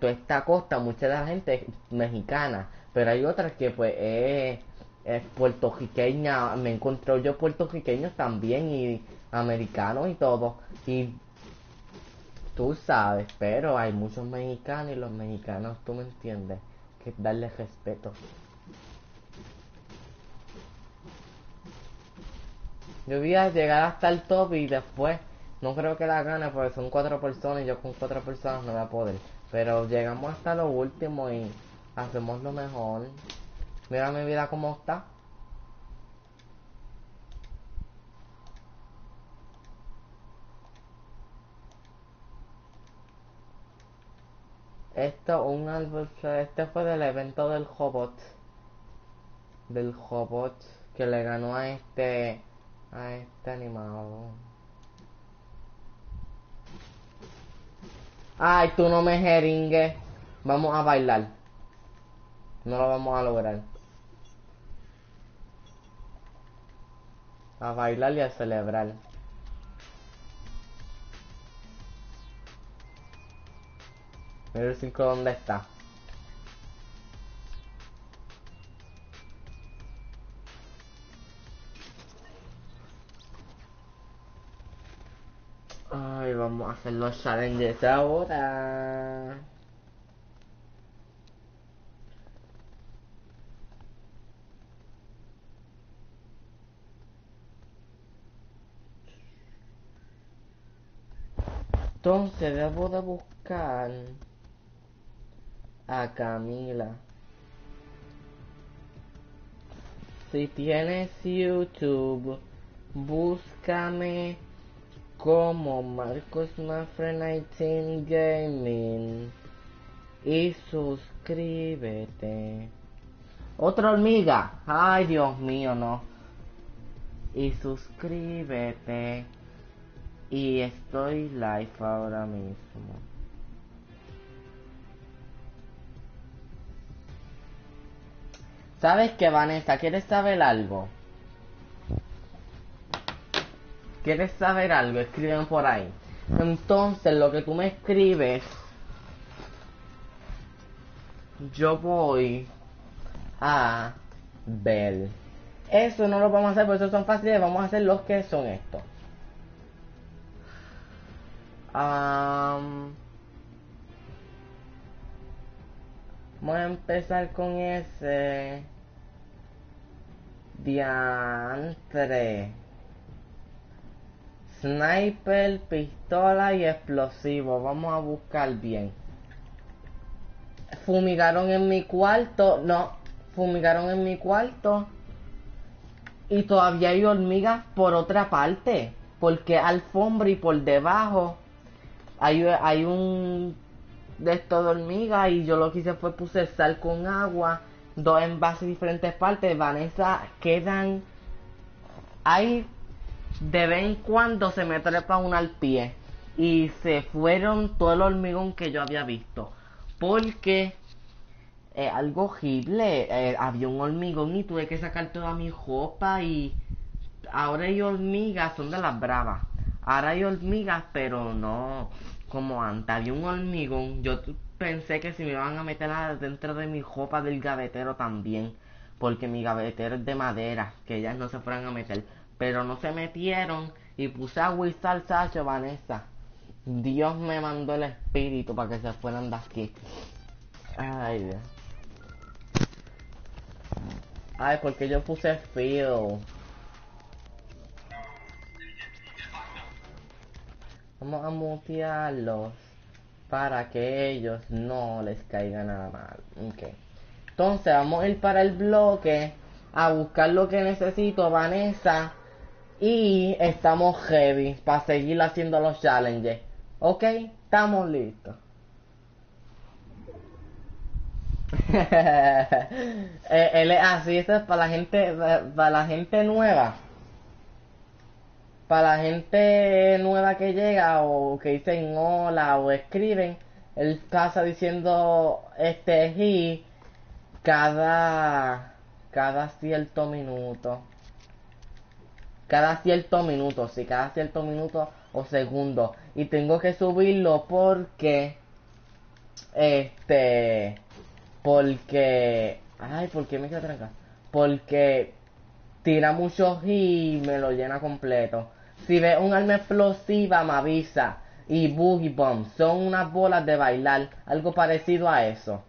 toda esta costa, mucha de la gente es mexicana, pero hay otras que pues es, puertorriqueña, me encontré yo puertorriqueños también y americanos y todo, y tú sabes, pero hay muchos mexicanos y los mexicanos, tú me entiendes, que darle respeto. Yo voy a llegar hasta el top y después no creo que la gane porque son cuatro personas y yo con cuatro personas no voy a poder. Pero llegamos hasta lo último y hacemos lo mejor. Mira mi vida como está. Esto, un álbum, este fue del evento del Hobot. Del Hobot que le ganó a este a este animado. Ay, tú no me jeringues. Vamos a bailar. No lo vamos a lograr. A bailar y a celebrar. Mira el 5 dónde está. Vamos a hacer los challenges ahora. Entonces debo de buscar a Camila. Si tienes YouTube, búscame como Marcos Mafre 19 Gaming y suscríbete. Otra hormiga. Ay, Dios mío, no. Y suscríbete. Y estoy live ahora mismo. ¿Sabes qué, Vanessa? ¿Quieres saber algo? ¿Quieres saber algo? Escriben por ahí. Entonces, lo que tú me escribes, yo voy a ver. Eso no lo vamos a hacer, porque eso son fáciles. Vamos a hacer los que son estos. voy a empezar con ese diantre Sniper, pistola y explosivo. Vamos a buscar bien. Fumigaron en mi cuarto. No, fumigaron en mi cuarto. Y todavía hay hormigas por otra parte. Porque alfombra y por debajo hay, hay un de estos de hormigas. Y yo lo que hice fue puse sal con agua. Dos envases diferentes partes. Vanessa quedan. Hay de vez en cuando se me trepa una al pie y se fueron todo el hormigón que yo había visto. Porque eh, algo horrible eh, había un hormigón y tuve que sacar toda mi ropa y ahora hay hormigas son de las bravas. Ahora hay hormigas pero no como antes había un hormigón yo pensé que si me iban a meter dentro de mi ropa del gavetero también porque mi gavetero es de madera que ellas no se fueran a meter pero no se metieron y puse a Wizard Sacho Vanessa. Dios me mandó el espíritu para que se fueran de aquí. Ay, Dios. Ay, porque yo puse feel. Vamos a mutearlos para que ellos no les caiga nada mal. Ok. Entonces vamos a ir para el bloque a buscar lo que necesito, Vanessa. Y estamos heavy para seguir haciendo los challenges. Ok, estamos listos. Eh, él es así, esto es para la gente, para la gente nueva. Para la gente nueva que llega o que dicen hola o escriben, él pasa diciendo este y cada cada cierto minuto. Cada cierto minuto, sí, cada cierto minuto o segundo. Y tengo que subirlo porque este porque ay, ¿por qué me queda tranca? Porque tira mucho y me lo llena completo. Si ve un arma explosiva me avisa. Y Boogie Bomb son unas bolas de bailar, algo parecido a eso.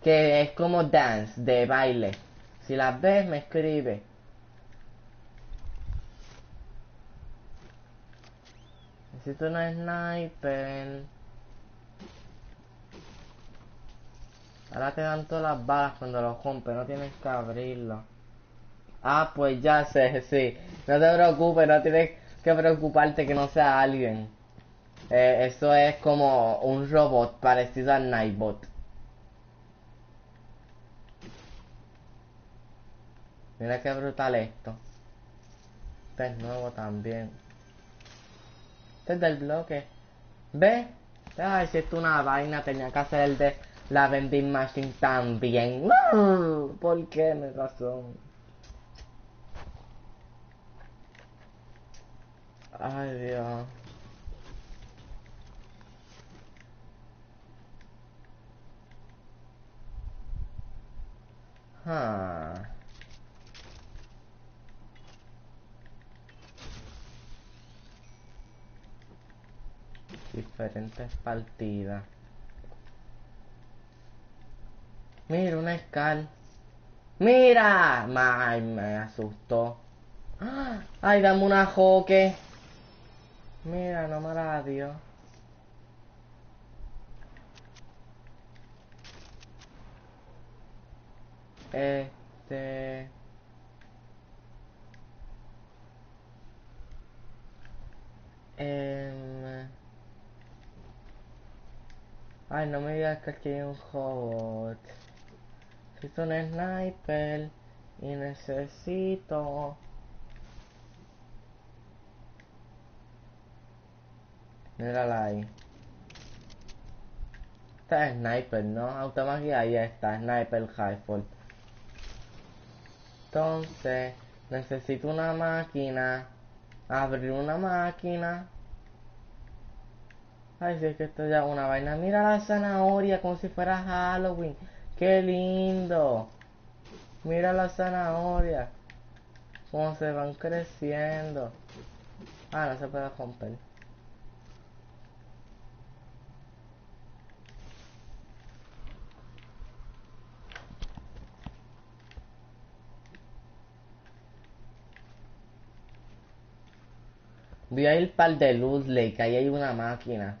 Que es como dance, de baile. Si las ves, me escribe. Necesito una sniper. Ahora te dan todas las balas cuando lo rompes, no tienes que abrirlo. Ah, pues ya sé, sí. No te preocupes, no tienes que preocuparte que no sea alguien. Eh, eso es como un robot parecido al Nightbot. Mira qué brutal esto. Este es nuevo también. Es del bloque. ¿Ve? Ay, si esto es una vaina, tenía que hacer el de la vending machine también. ¿Por qué? Me razón. Ay, Dios. Ah. Diferentes partidas. Mira, una escal. ¡Mira! Ay, me asustó. ¡Ay, dame una joque! Mira, no me la dio. Este... Em, Ay, no me digas que aquí hay un robot. Necesito un sniper y necesito... Mírala ahí. Esta es sniper, ¿no? Automática, ahí está, sniper rifle. Entonces, necesito una máquina. Abrir una máquina. Ay, es que esto ya es una vaina. Mira la zanahoria como si fuera Halloween. Qué lindo. Mira la zanahoria. Cómo se van creciendo. Ah, no se puede romper. Voy a ir para el de Luz Lake, ahí hay una máquina.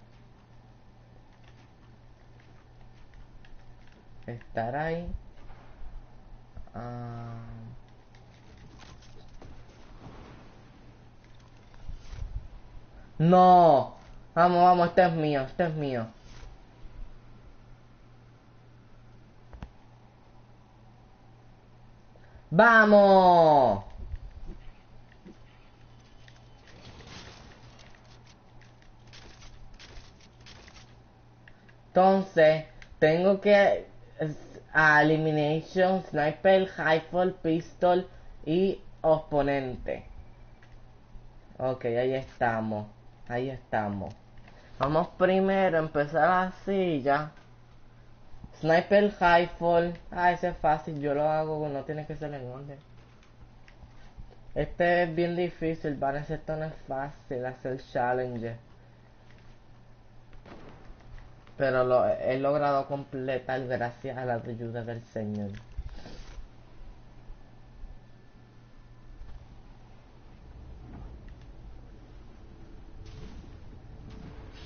Estar ahí. Ah. No. Vamos, vamos, este es mío, este es mío. ¡Vamos! Entonces, tengo que Elimination, Sniper, Rifle, Pistol y Oponente. Ok, ahí estamos. Ahí estamos. Vamos primero a empezar así ya. Sniper, Rifle. Ah, ese es fácil. Yo lo hago, no tiene que ser en orden. Este es bien difícil, parece esto no es fácil hacer challenge. Pero lo he logrado completar gracias a la ayuda del Señor.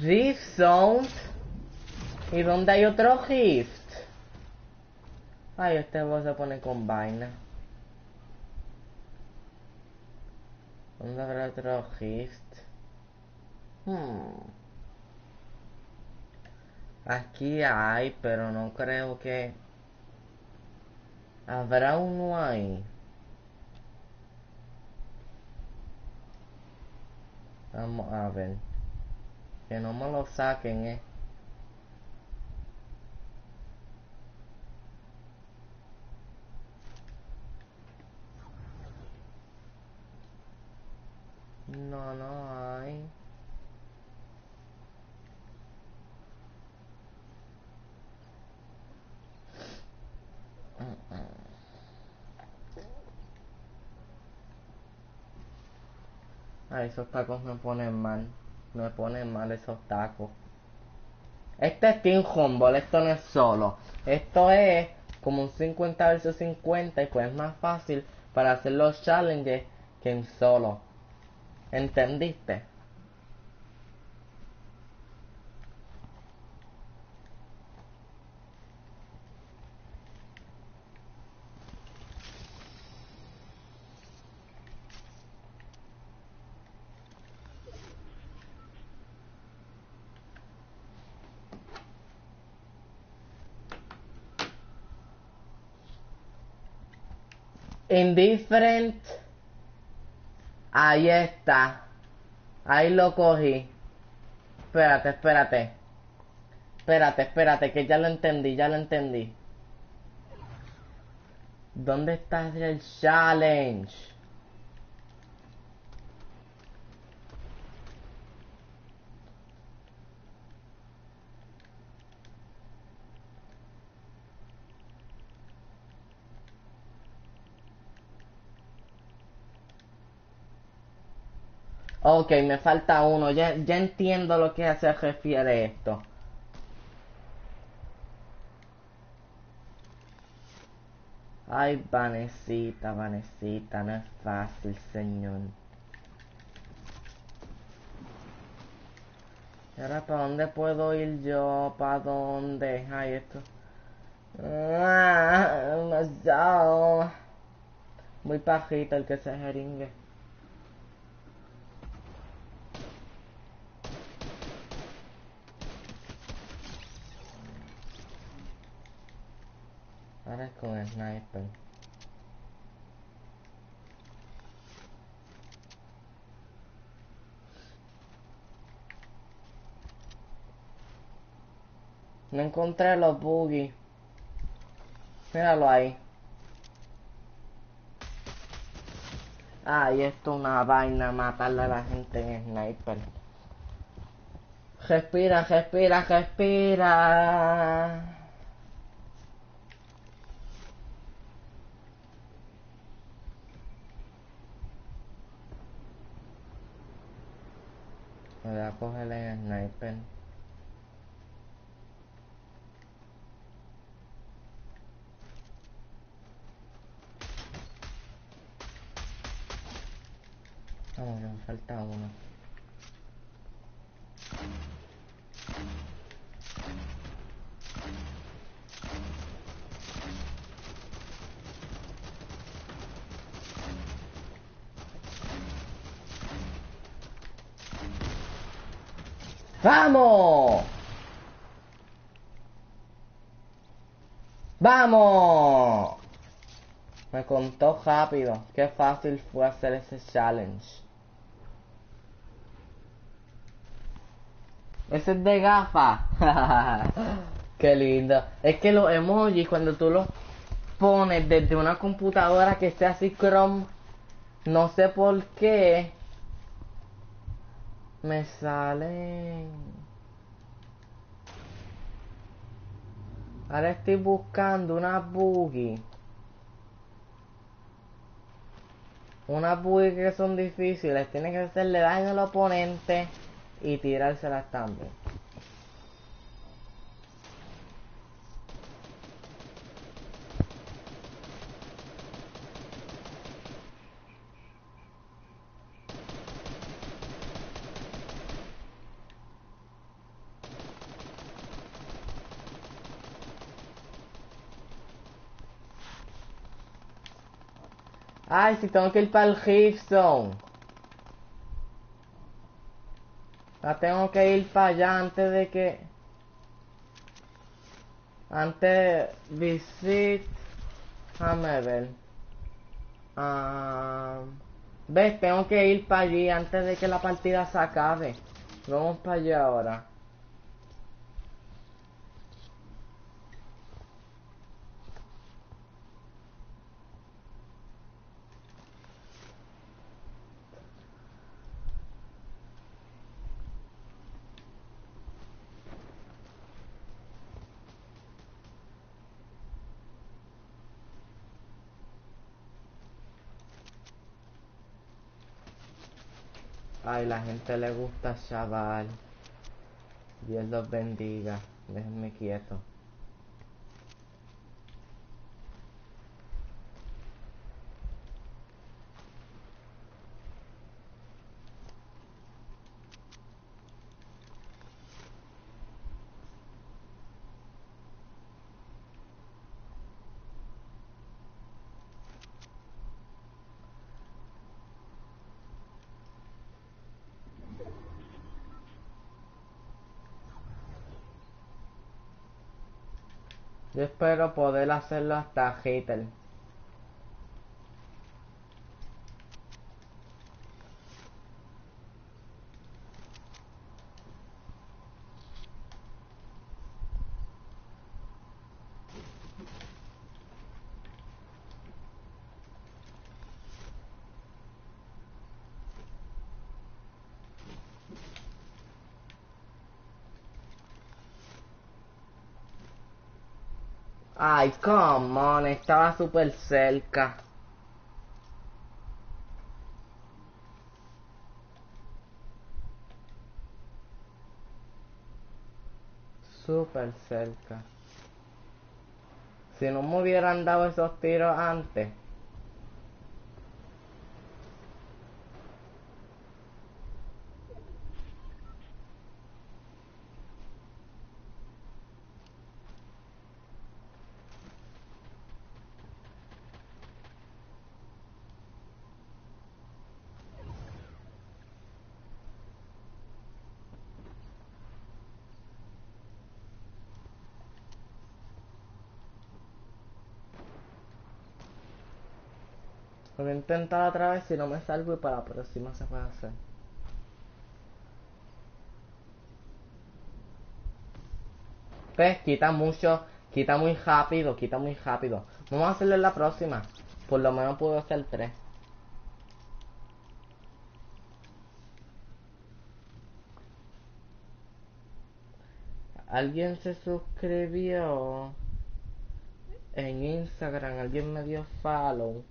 Rift Zone. ¿Y dónde hay otro Rift? Ay, este voz se pone con vaina. ¿Dónde habrá otro Rift? Hmm. Aquí hay, pero no creo que... Habrá uno ahí. Vamos a ver. Que no me lo saquen, eh. No, no hay. Ay, esos tacos me ponen mal. Me ponen mal esos tacos. Este es Team Humble, esto no es solo. Esto es como un 50 versus 50 y pues es más fácil para hacer los challenges que en solo. ¿Entendiste? Indifferent. Ahí está. Ahí lo cogí. Espérate, espérate. Espérate, espérate, que ya lo entendí, ya lo entendí. ¿Dónde está el challenge? Ok, me falta uno. Ya, ya entiendo lo que se refiere esto. Ay, Vanesita, Vanesita, no es fácil, señor. ¿Y ahora para dónde puedo ir yo? ¿Para dónde? Ay, esto. Ah. Muy pajito el que se jeringue. Ahora con sniper. No encontré los boogies. Míralo ahí. Ay, esto es una vaina, matarle a la gente en sniper. Respira, respira, respira. แล้วกอะไรไหนเป็นอ๋อเราขั้เตาเนาะ ¡Vamos! ¡Vamos! Me contó rápido. Qué fácil fue hacer ese challenge. Ese es de gafa. Qué lindo. Es que los emojis cuando tú los pones desde una computadora que sea así Chrome, no sé por qué, me salen. Ahora estoy buscando una boogie. Unas boogie que son difíciles. Tiene que hacerle daño al oponente y tirárselas también. Ay, si tengo que ir para el Hip Zone. La tengo que ir para allá antes de que... Antes, visit. Déjame ver. Ah, ves, tengo que ir para allí antes de que la partida se acabe. Vamos para allá ahora. Ay, la gente le gusta chaval. Dios los bendiga. Déjenme quieto. Yo espero poder hacerlo hasta hater. Ay, come on, estaba súper cerca. Súper cerca. Si no me hubieran dado esos tiros antes. Voy a intentar otra vez si no me salgo y para la próxima se puede hacer. ¿Ves? Quita mucho, quita muy rápido, quita muy rápido. Vamos a hacerlo en la próxima. Por lo menos puedo hacer tres. Alguien se suscribió en Instagram, alguien me dio follow.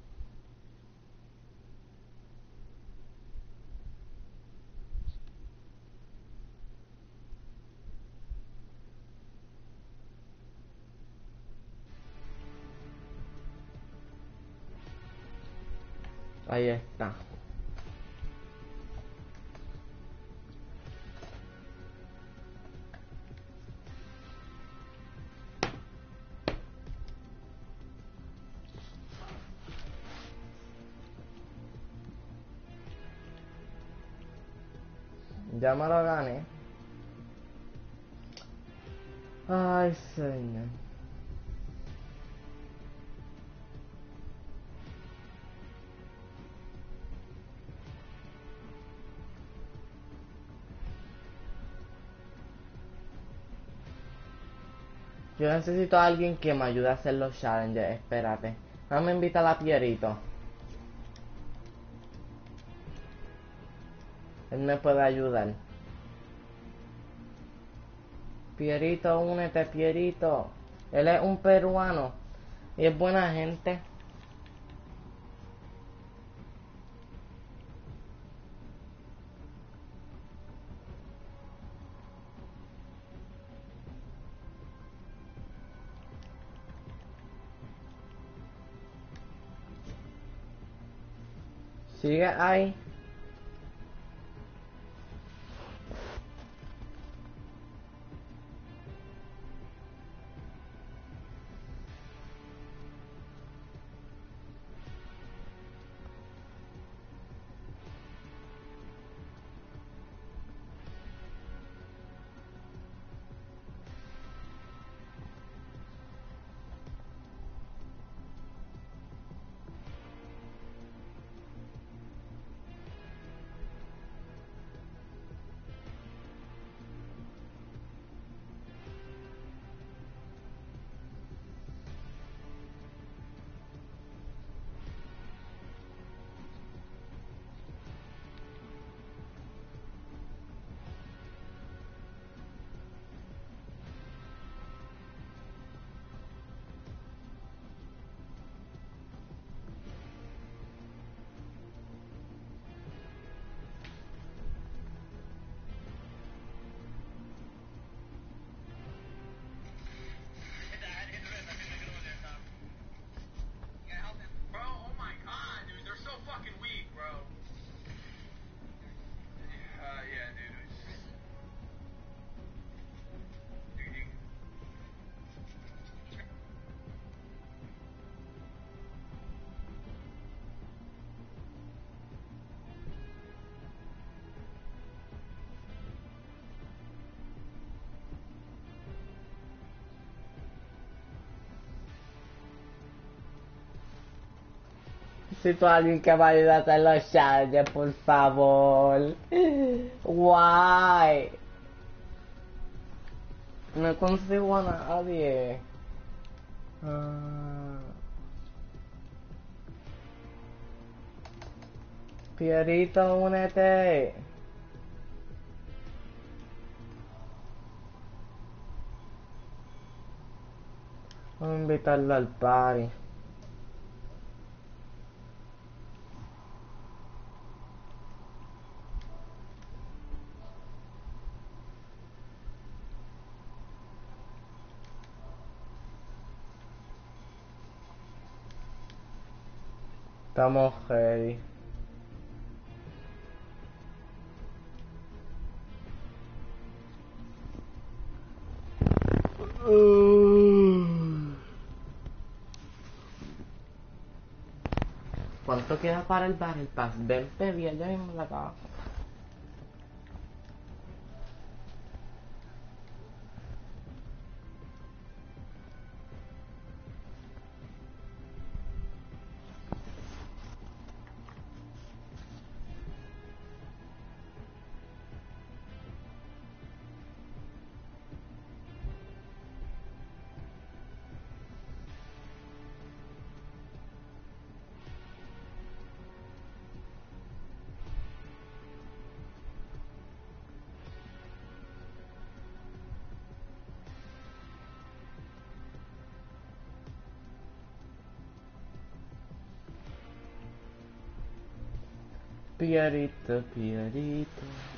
Ahí está. Ya me lo gané. Ay, señor. Yo necesito a alguien que me ayude a hacer los challenges. Espérate. Invita a la Pierito. Él me puede ayudar. Pierito, únete, Pierito. Él es un peruano. Y es buena gente. Sigue ahí. Necesito a alguien que me ayude a hacer los challenges, por favor. Why? No consigo a nadie. Ah. Pierito, únete. Vamos a invitarlo al party. Estamos ready. ¿Cuánto queda para el bar? El pass 20 días, ya mismo la acabo. Pierito, Pierito.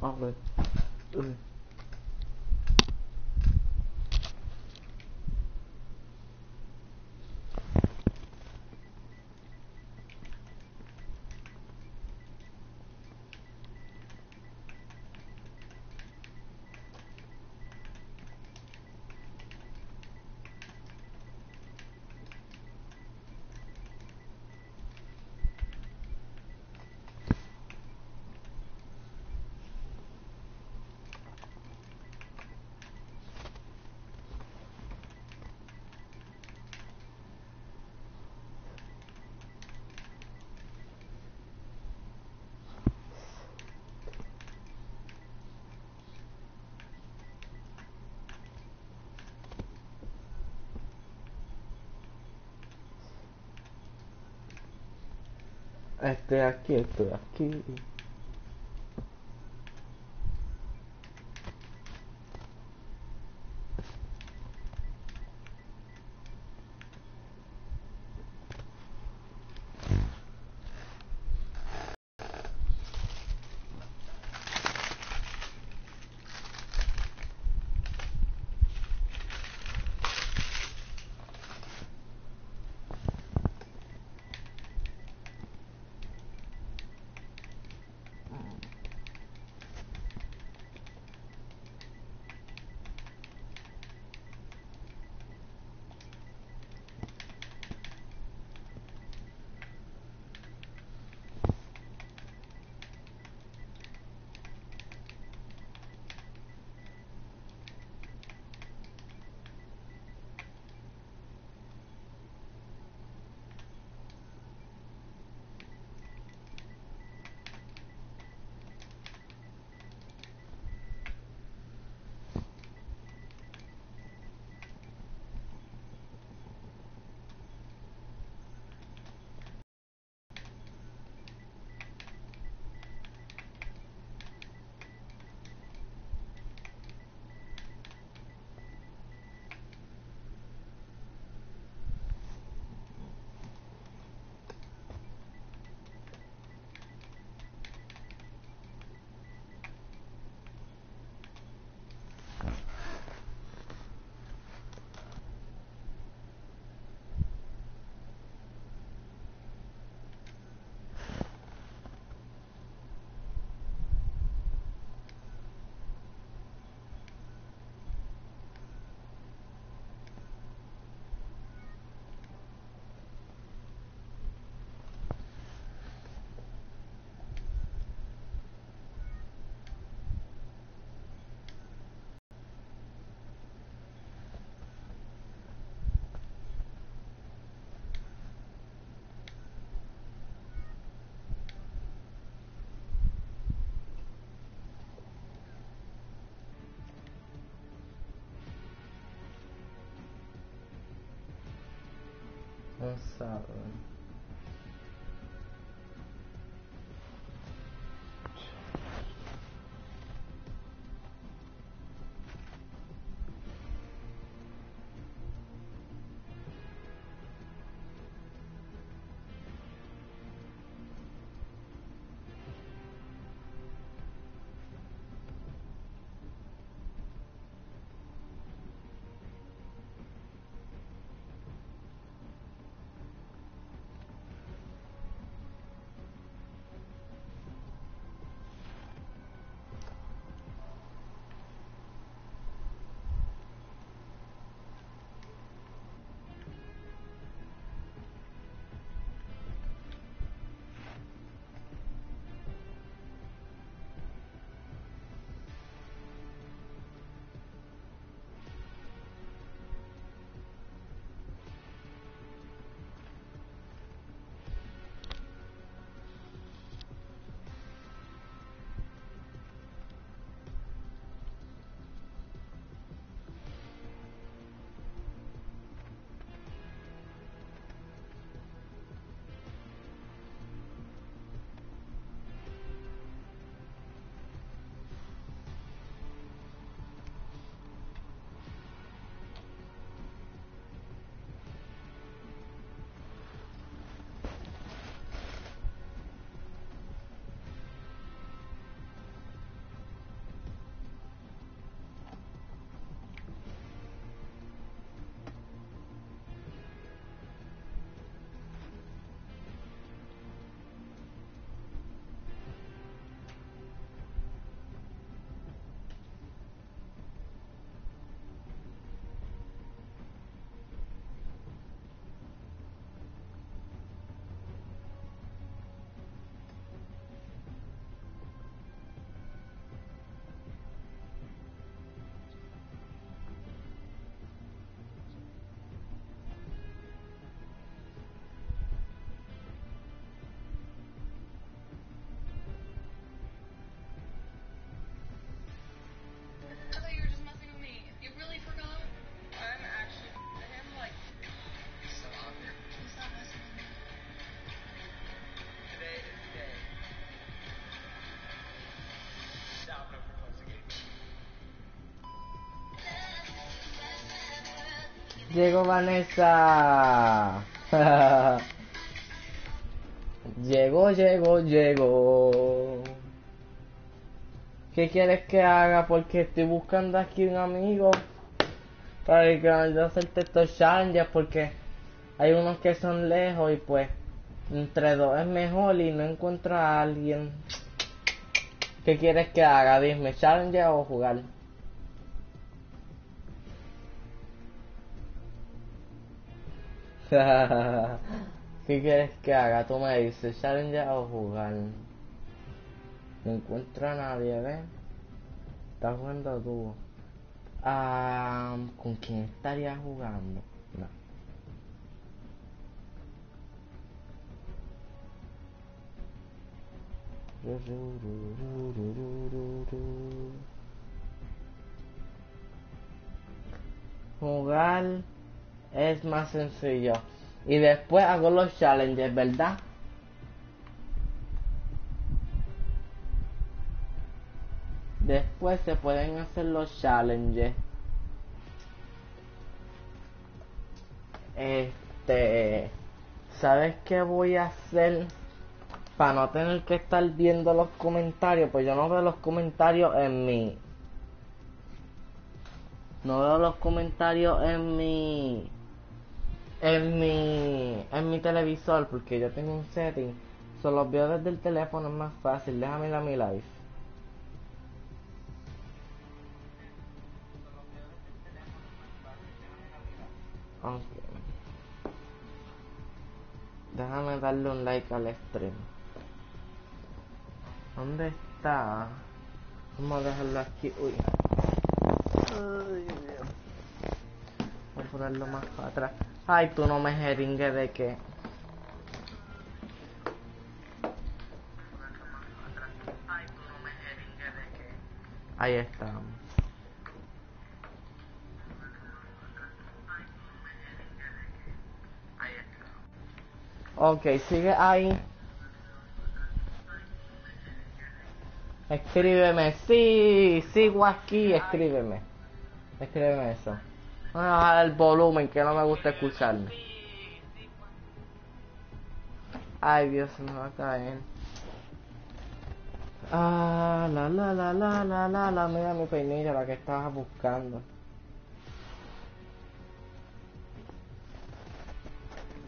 Au revoir. Euh, rồi. Ừ. Estoy aquí, estoy aquí. Llegó Vanessa. llegó, llegó, llegó. ¿Qué quieres que haga? Porque estoy buscando aquí un amigo para que hacerte estos challenges porque hay unos que son lejos y pues entre dos es mejor y no encuentro a alguien. ¿Qué quieres que haga? Dime, challenge o jugar. ¿Qué quieres que haga? Tú me dices, challenge o jugar. No encuentro a nadie, ¿ves? Estás jugando tú. Ah, ¿Con quién estaría jugando? No. Jugar es más sencillo. Y después hago los challenges, ¿verdad? Después se pueden hacer los challenges. Este, ¿sabes qué voy a hacer? Para no tener que estar viendo los comentarios, pues yo no veo los comentarios en mi... No veo los comentarios en mi... En mi... En mi televisor, porque yo tengo un setting. Solo los veo desde el teléfono, es más fácil. Déjame ir a mi live. Ok. Déjame darle un like al stream. ¿Dónde está? Vamos a dejarlo aquí. Uy. Ay, Dios. Voy a ponerlo más para atrás. Ay, tú no me jeringue de estamos. Ahí estamos. Ok, sigue ahí. Escríbeme, sí, sigo aquí, escríbeme. Escríbeme eso. El volumen que no me gusta escucharme. Ay, Dios, me va a caer. Ah, la la la la la la la, mira mi peinilla, la que estabas buscando.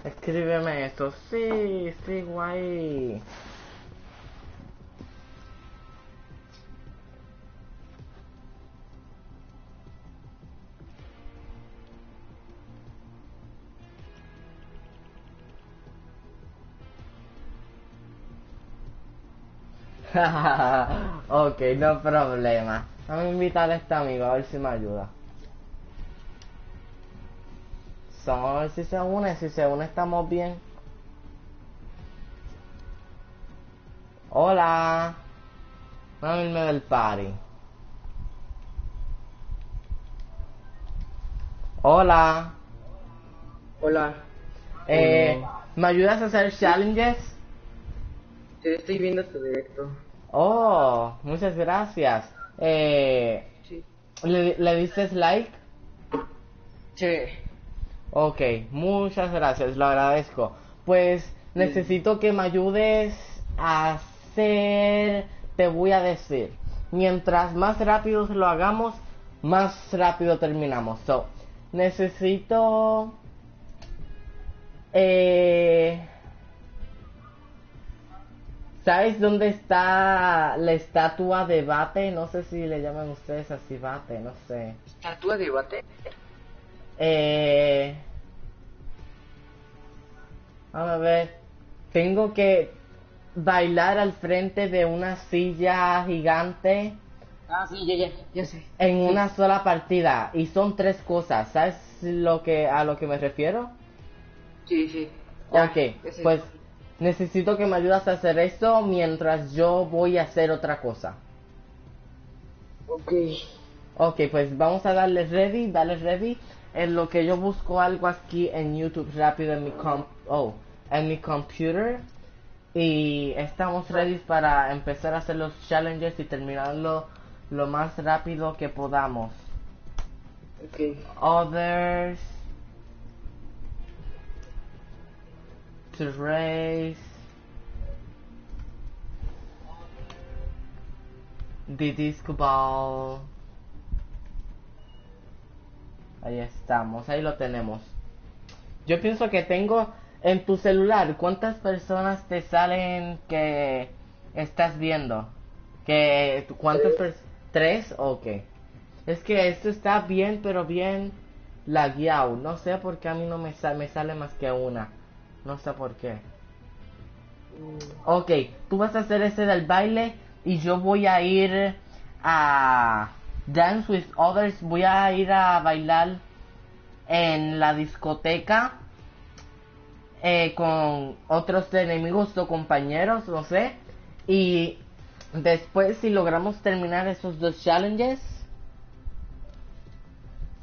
Escríbeme eso, sí, sigo ahí. ok, no problema. Vamos a invitar a este amigo a ver si me ayuda. Vamos a ver si se une. Si se une, estamos bien. Hola. Vamos a irme del party. Hola. Hola. Eh, ¿Me ayudas a hacer challenges? Sí, estoy viendo tu directo. Oh, muchas gracias. Eh, Sí. ¿le, ¿Le dices like? Sí. Ok, muchas gracias, lo agradezco. Pues necesito que me ayudes a hacer, te voy a decir, mientras más rápido lo hagamos, más rápido terminamos. So, necesito... Eh, ¿Sabes dónde está la estatua de Bate? No sé si le llaman ustedes así Bate, no sé. ¿Estatua de bate? Eh, vamos a ver. Tengo que bailar al frente de una silla gigante Ah, sí, ya, ya, ya sé. en una sola partida. Y son tres cosas. ¿Sabes lo que a lo que me refiero? Sí, sí. Ya, ok, pues necesito que me ayudas a hacer eso mientras yo voy a hacer otra cosa. Ok. Ok, pues vamos a darle ready, darle ready. En lo que yo busco algo aquí en YouTube rápido en mi comp oh, en mi computer. Y estamos ready para empezar a hacer los challenges y terminarlo lo más rápido que podamos. Ok. Others. To. The disco ball. Ahí estamos, ahí lo tenemos. Yo pienso que tengo en tu celular, ¿cuántas personas te salen que estás viendo? Que ¿Cuántas personas? ¿Tres? Ok. Es que esto está bien, pero bien lagueado. No sé por qué a mí no me, me sale más que una. No sé por qué. Ok, tú vas a hacer ese del baile y yo voy a ir a Dance with Others. Voy a ir a bailar en la discoteca eh, con otros enemigos o compañeros, no sé. Y después, si logramos terminar esos dos challenges,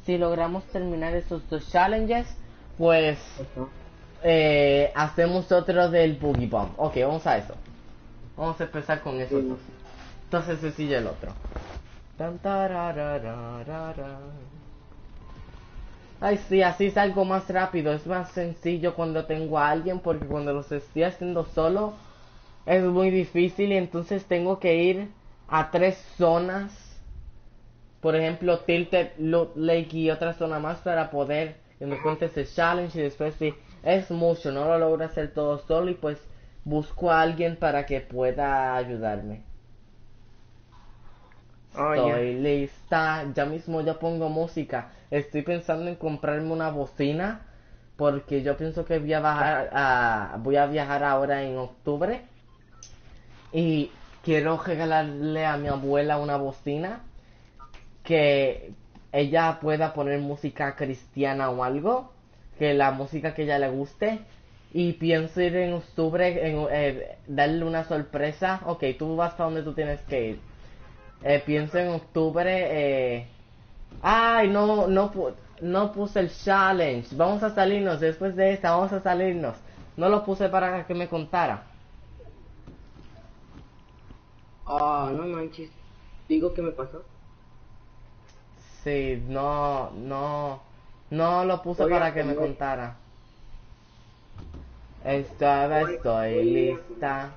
si logramos terminar esos dos challenges, pues eh, hacemos otro del Boogie Bomb. Ok, vamos a eso. Vamos a empezar con esos Sí. dos. Entonces se sigue el otro. Ay, sí, así es algo más rápido. Es más sencillo cuando tengo a alguien porque cuando los estoy haciendo solo es muy difícil y entonces tengo que ir a tres zonas. Por ejemplo, Tilted Loot Lake y otra zona más para poder que me cuente ese challenge y después sí, es mucho, no lo logro hacer todo solo y pues busco a alguien para que pueda ayudarme. Oh, ya. Estoy lista, ya mismo yo pongo música. Estoy pensando en comprarme una bocina porque yo pienso que voy a bajar a, voy a viajar ahora en octubre y quiero regalarle a mi abuela una bocina que ella pueda poner música cristiana o algo, que la música que ella le guste. Y pienso ir en octubre, en, eh, darle una sorpresa. Ok, tú vas para donde tú tienes que ir. Eh, pienso en octubre. Eh... Ay, no, no, no puse el challenge. Vamos a salirnos después de esta. Vamos a salirnos. no lo puse para que me contara. Ah, no manches. Digo, ¿qué me pasó? Sí, no, no, no lo puse para que me contara. Estaba, Voy- estoy lista.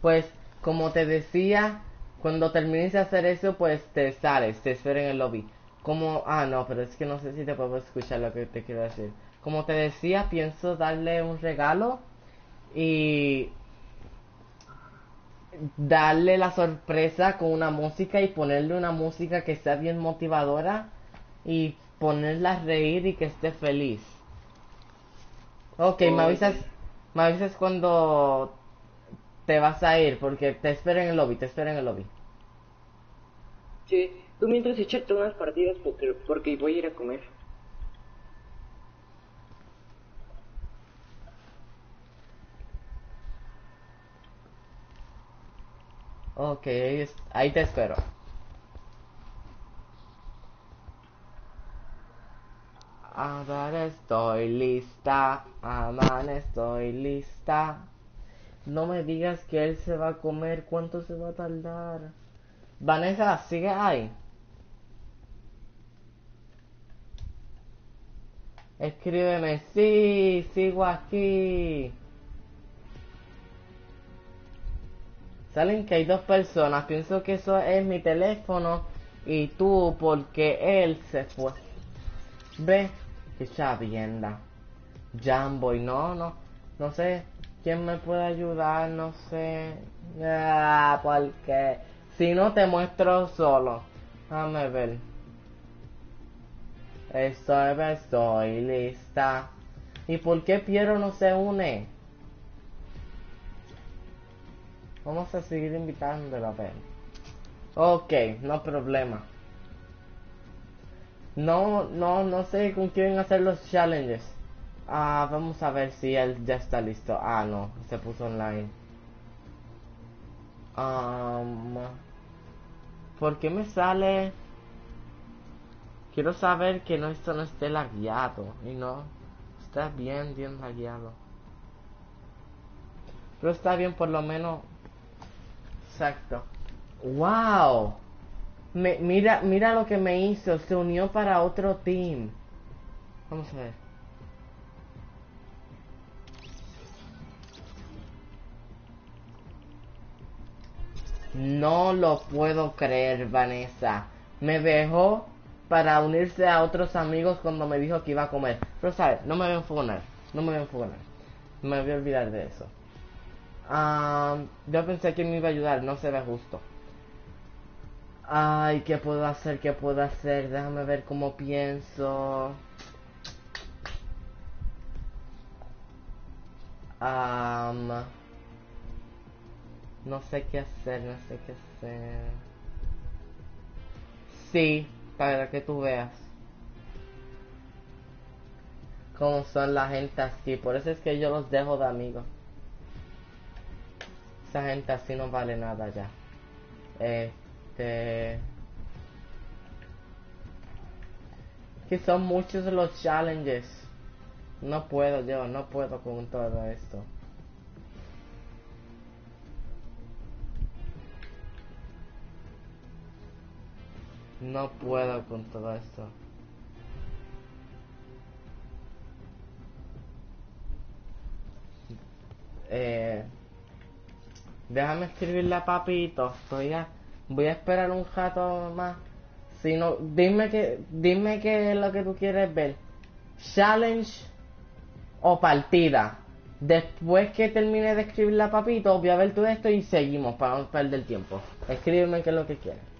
Pues, como te decía, cuando termines de hacer eso, pues te sales, te espero en el lobby. Como, ah, no, pero es que no sé si te puedo escuchar lo que te quiero decir. Como te decía, pienso darle un regalo y darle la sorpresa con una música y ponerle una música que sea bien motivadora y ponerla a reír y que esté feliz. Ok, me avisas, me avisas cuando te vas a ir porque te espero en el lobby, te espero en el lobby. Sí, tú mientras échate unas partidas porque, porque voy a ir a comer. Ok, ahí te espero. Ahora estoy lista, Aman estoy lista. No me digas que él se va a comer, ¿cuánto se va a tardar? Vanessa, sigue ahí. Escríbeme, sí, sigo aquí. Salen que hay dos personas, pienso que eso es mi teléfono y tú porque él se fue. Ve, qué chavienda. Jamboy, no, no, no sé quién me puede ayudar, no sé. Ah, porque si no te muestro solo. Déjame ver. Estoy, estoy lista. ¿Y por qué Piero no se une? Vamos a seguir invitándolo a ver. Ok, no problema. No, no, no sé con quién hacer los challenges. Ah, vamos a ver si él ya está listo. Ah, no, se puso online. Um, ¿Por qué me sale? Quiero saber que no esto no esté lagueado y no está bien, bien lagueado. Pero está bien por lo menos. Exacto. Wow. Me, mira, mira lo que me hizo. Se unió para otro team. Vamos a ver. No lo puedo creer, Vanessa. Me dejó para unirse a otros amigos cuando me dijo que iba a comer. Pero sabes, no me voy a enfocar. No me voy a enfocar. Me voy a olvidar de eso. Ah, yo pensé que me iba a ayudar, no se ve justo. Ay, ¿qué puedo hacer? ¿Qué puedo hacer? Déjame ver cómo pienso. Am, no sé qué hacer, no sé qué hacer. Sí, para que tú veas. Cómo son la gente así. Por eso es que yo los dejo de amigos. Esa gente así no vale nada ya. Este. Que son muchos los challenges. No puedo yo, no puedo con todo esto. No puedo con todo esto. Eh, déjame escribirle a papito. Estoy a, voy a esperar un rato más. Si no, dime que, dime qué es lo que tú quieres ver. Challenge o partida. Después que termine de escribirle a papito, voy a ver todo esto y seguimos para no perder tiempo. Escríbeme qué es lo que quieres.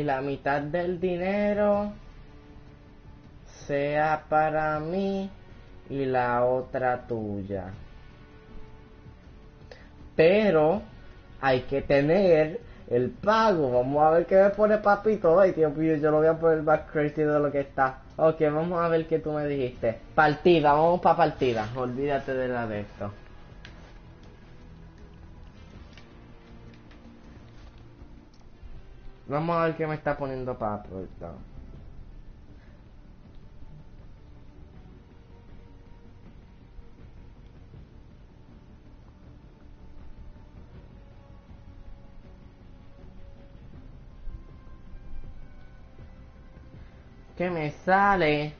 Y la mitad del dinero sea para mí y la otra tuya. Pero hay que tener el pago. Vamos a ver qué me pone papito. Ay, tío yo lo voy a poner más crazy de lo que está. Ok, vamos a ver qué tú me dijiste. Partida, vamos para partida. Olvídate de la de esto. Vamos a ver qué me está poniendo papo. esto. que me sale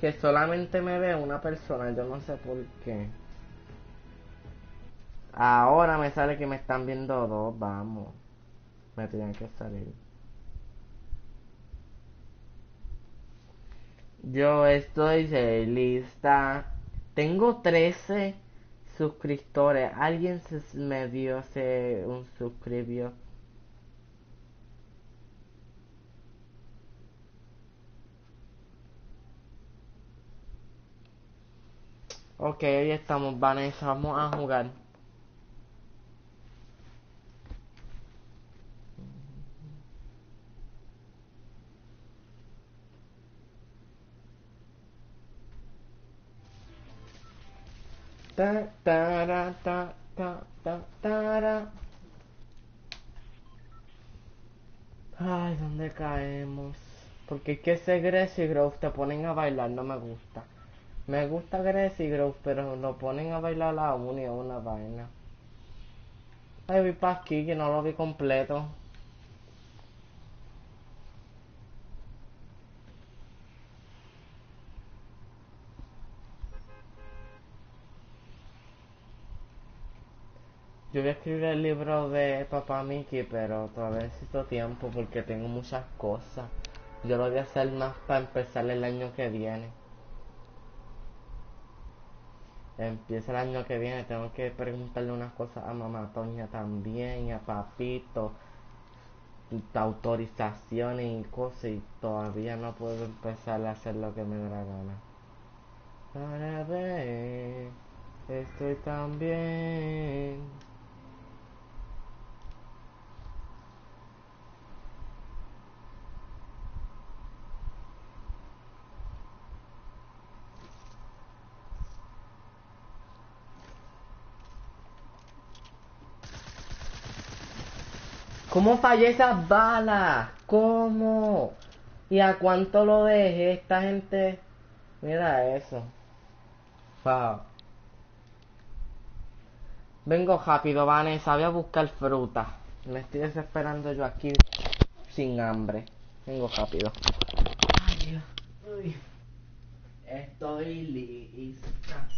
que solamente me ve una persona, yo no sé por qué. Ahora me sale que me están viendo dos, vamos. Me tienen que salir. Yo estoy lista. Tengo 13 suscriptores. Alguien se me dio se un suscribió. Ok, hoy estamos, Vanessa, vamos a jugar. Ta, tara, ta, ta, ta, tara. Ay, ¿dónde caemos? Porque es que ese Gracie y Grove te ponen a bailar, no me gusta. Me gusta Gracie y Grove, pero lo ponen a bailar la uni es una vaina. Ay, vi pa' aquí que no lo vi completo. Yo voy a escribir el libro de Papá Mickey, pero todavía necesito tiempo porque tengo muchas cosas. Yo lo voy a hacer más para empezar el año que viene. Empieza el año que viene, tengo que preguntarle unas cosas a mamá Toña también, a papito, autorizaciones y cosas, y todavía no puedo empezar a hacer lo que me da la gana. Para ver, estoy tan bien. ¿Cómo fallé esas balas? ¿Cómo? ¿Y a cuánto lo dejé? Esta gente... Mira eso. Wow. Vengo rápido, Vanessa. Voy a buscar fruta. Me estoy desesperando yo aquí sin hambre. Vengo rápido. Ay, Dios. Uy. Estoy lista.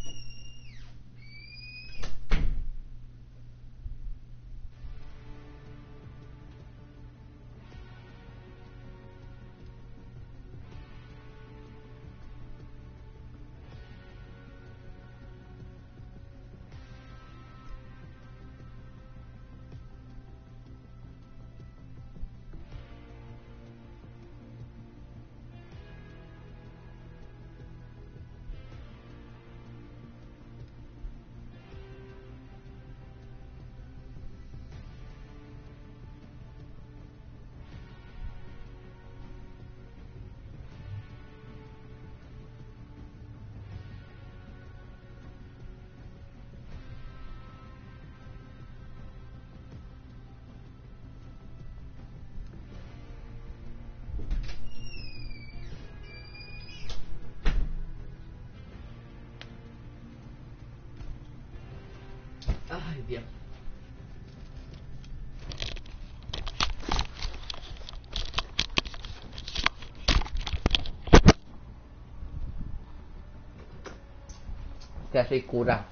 Qué ricura.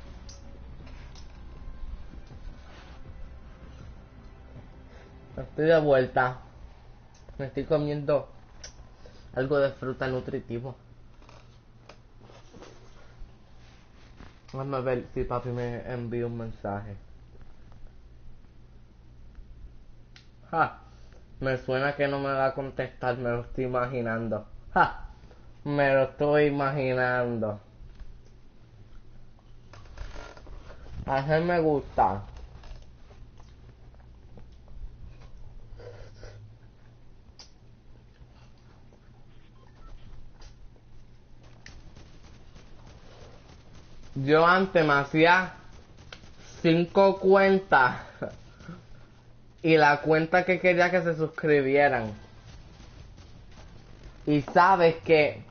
Estoy de vuelta. Me estoy comiendo algo de fruta nutritivo. Vamos a ver si papi me envía un mensaje. Ja, Me suena que no me va a contestar, me lo estoy imaginando. ¡Ja! Me lo estoy imaginando. Hacer me gusta. Yo antes me hacía cinco cuentas y la cuenta que quería que se suscribieran. Y sabes que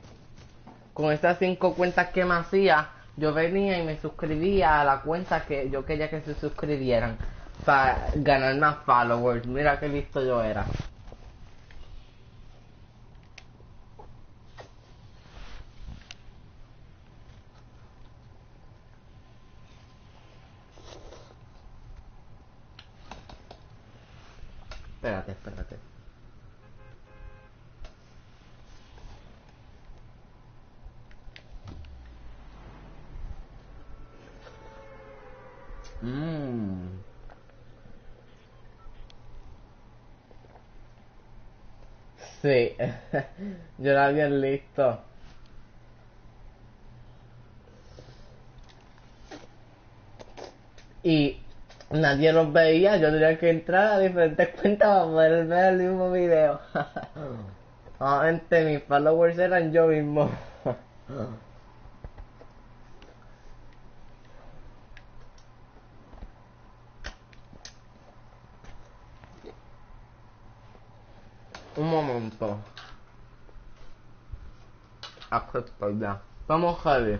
con esas cinco cuentas que me hacía, yo venía y me suscribía a la cuenta que yo quería que se suscribieran para ganar más followers. Mira qué listo yo era. Espérate, espérate. Mmm. Sí, yo la bien listo. Y nadie los veía, yo tenía que entrar a diferentes cuentas para poder ver el mismo video. Obviamente mis followers eran yo mismo. Un momento. Aquí estoy ya. Vamos heavy.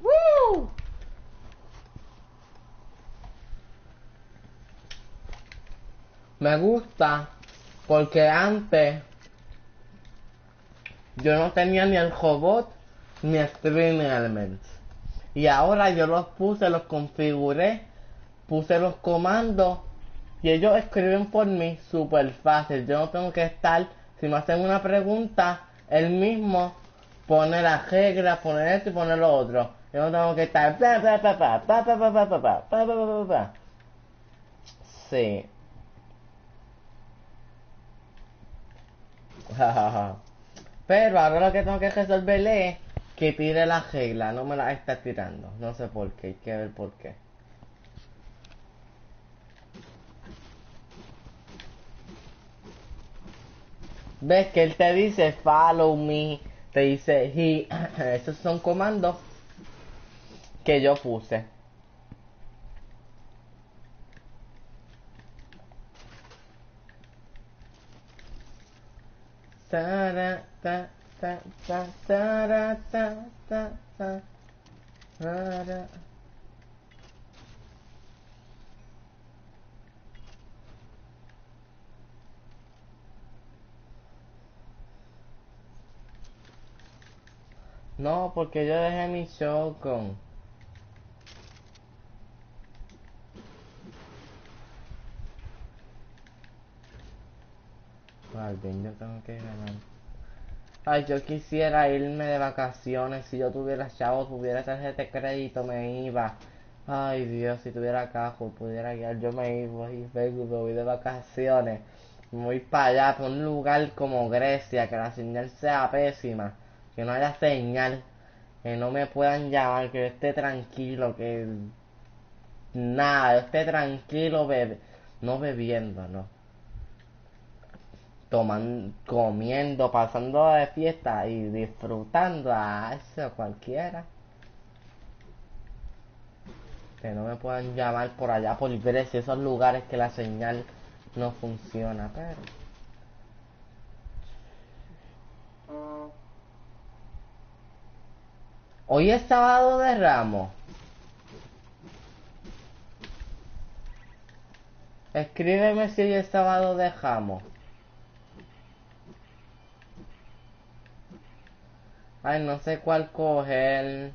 ¡Woo! Me gusta porque antes yo no tenía ni el robot ni Streaming Elements. Y ahora yo los puse, los configuré, puse los comandos y ellos escriben por mí súper fácil. Yo no tengo que estar, si me hacen una pregunta, él mismo pone la regla, pone esto y pone lo otro. Yo no tengo que estar. Sí. Pero ahora lo que tengo que resolver es que tire la regla, no me la está tirando. No sé por qué, hay que ver por qué. ¿Ves que él te dice follow me? Te dice he. Esos son comandos que yo puse. Tara, ta, ta, ta, tara, ta, ta, ta, tara. No, porque yo dejé mi. Ay, bien, yo tengo que ganar. Ay, yo quisiera irme de vacaciones. Si yo tuviera chavo, tuviera tarjeta de crédito, me iba. Ay, Dios, si tuviera cajo, pudiera guiar, yo me iba y vengo, voy de vacaciones. Voy para allá, para un lugar como Grecia, que la señal sea pésima, que no haya señal, que no me puedan llamar, que esté tranquilo, que nada, esté tranquilo, bebe, no bebiendo, no toman, comiendo, pasando de fiesta y disfrutando a eso cualquiera. Que no me puedan llamar por allá por Grecia, esos lugares que la señal no funciona, pero. Hoy es sábado de Ramos. Escríbeme si hoy es sábado de Ramos. Ay, no sé cuál coger.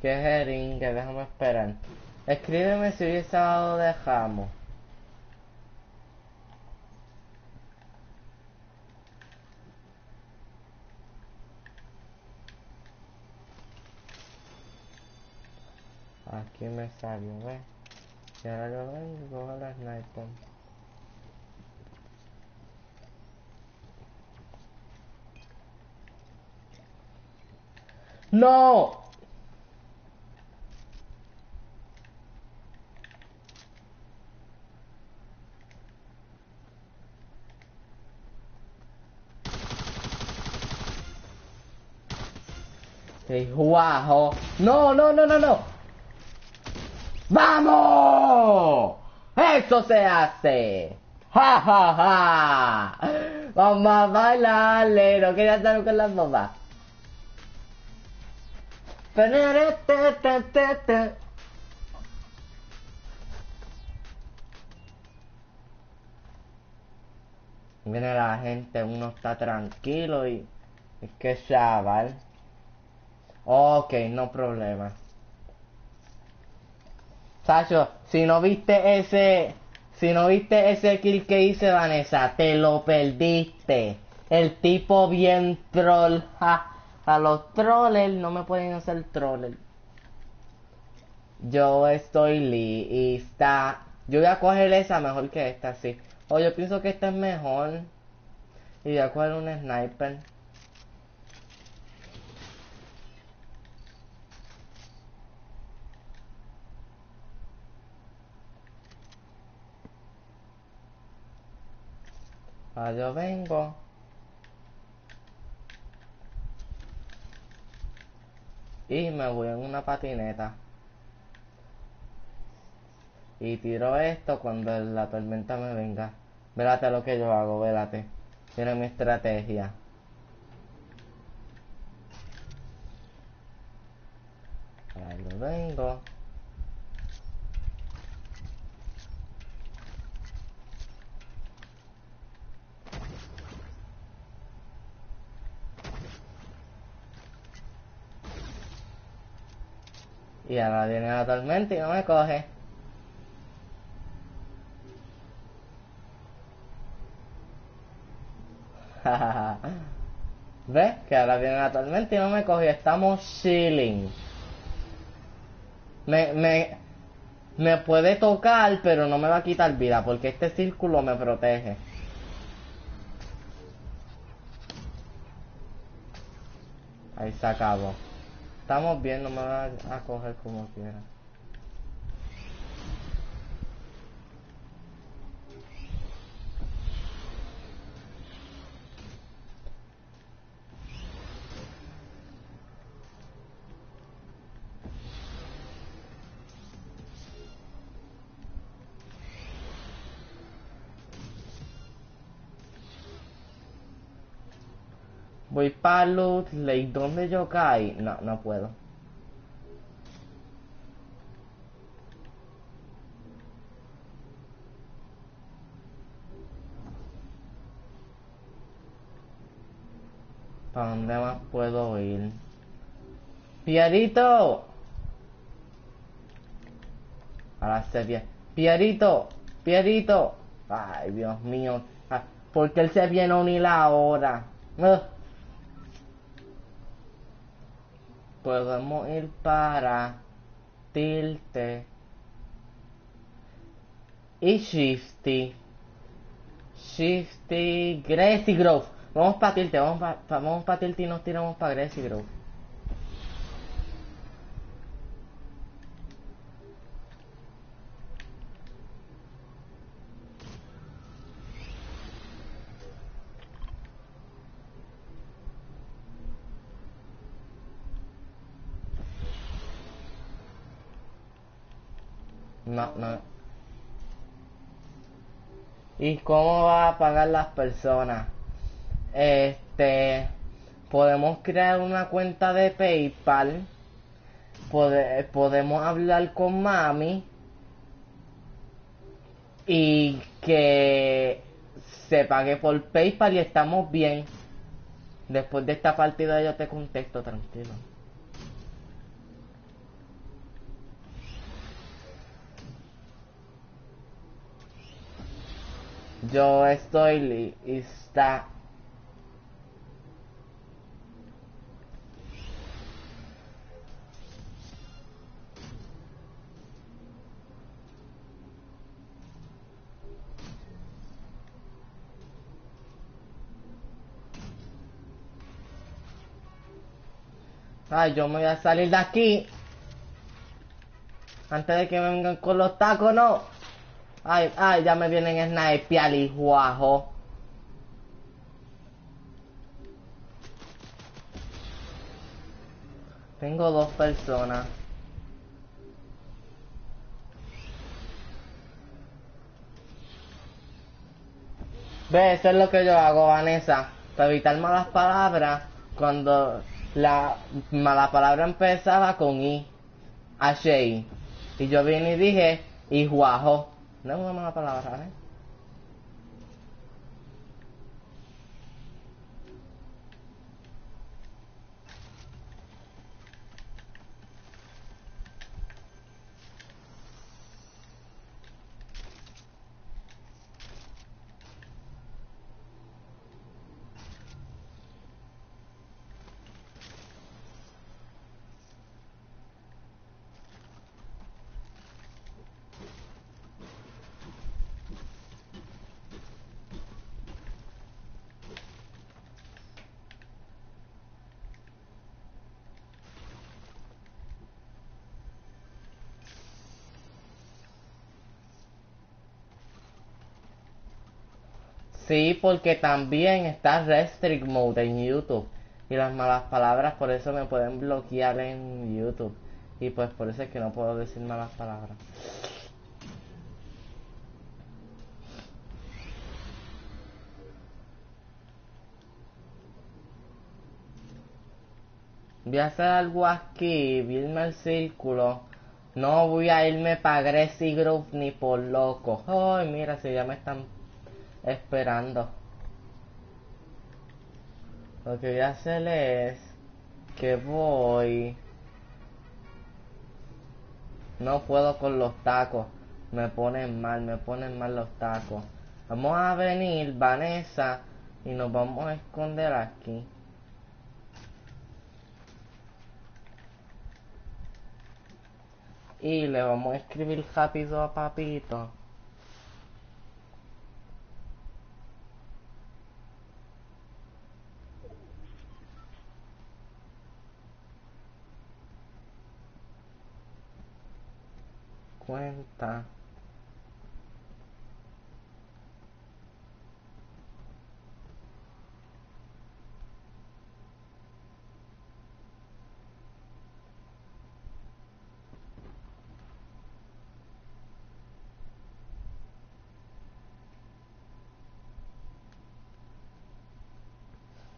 Que jeringue, déjame esperar. Escríbeme si hoy es sábado de Ramos. Aquí me salgo, ¿ves? Y ahora lo vengo y cojo la sniper. ¡No! Guajo. No, no, no, no, no. ¡Vamos! ¡Eso se hace! ¡Ja, ja, ja! Vamos a bailarle, no quería estar con las bombas. Viene la gente, uno está tranquilo y... Es que chaval. Ok, no problema. Sacho, si no viste ese... Si no viste ese kill que hice, Vanessa, te lo perdiste. El tipo bien troll. ja. A los trollers no me pueden hacer troller. Yo estoy lista. Yo voy a coger esa mejor que esta, sí. O yo pienso que esta es mejor. Y voy a coger un sniper. Ah, yo vengo. Y me voy en una patineta. Y tiro esto cuando la tormenta me venga. Vélate lo que yo hago, vélate. Tiene mi estrategia. Ahí lo vengo. Y ahora viene la y no me coge. ¿Ves? Que ahora viene la y no me coge. Estamos chilling. Me, me, me puede tocar, pero no me va a quitar vida porque este círculo me protege. Ahí se acabó. Estamos bien, no me va a coger como quiera. Voy para Loot Lake. ¿Dónde yo caí? No, no puedo. ¿Para dónde más puedo ir? ¡Pierito! Ahora se bien. ¡Pierito! ¡Pierito! Ay, Dios mío. Ah, ¿Por qué él se viene a unir ahora? Ugh. Podemos ir para Tilte y Shifty. Shifty, Gracie Grove. Vamos para Tilte, vamos para vamos pa Tilte y nos tiramos para Gracie Grove. ¿Y cómo va a pagar las personas? Este, podemos crear una cuenta de PayPal. Pode- podemos hablar con mami y que se pague por PayPal y estamos bien. Después de esta partida yo te contesto, tranquilo. Yo estoy lista. Ay, yo me voy a salir de aquí. Antes de que me vengan con los tacos, no. Ay, ay, ya me vienen snipear y guajo. Tengo dos personas. Ve, eso es lo que yo hago, Vanessa. Para evitar malas palabras, cuando la mala palabra empezaba con I, H Y yo vine y dije, y guajo. No es una mala palabra, ¿eh? Sí, porque también está Restrict Mode en YouTube. Y las malas palabras por eso me pueden bloquear en YouTube. Y pues por eso es que no puedo decir malas palabras. Voy a hacer algo aquí, irme al círculo. No voy a irme para Gracie Group ni por loco. Ay, mira, si ya me están esperando. Lo que voy a hacer es que voy. No puedo con los tacos. Me ponen mal, me ponen mal los tacos. Vamos a venir, Vanessa, y nos vamos a esconder aquí. Y le vamos a escribir rápido a papito. Cuenta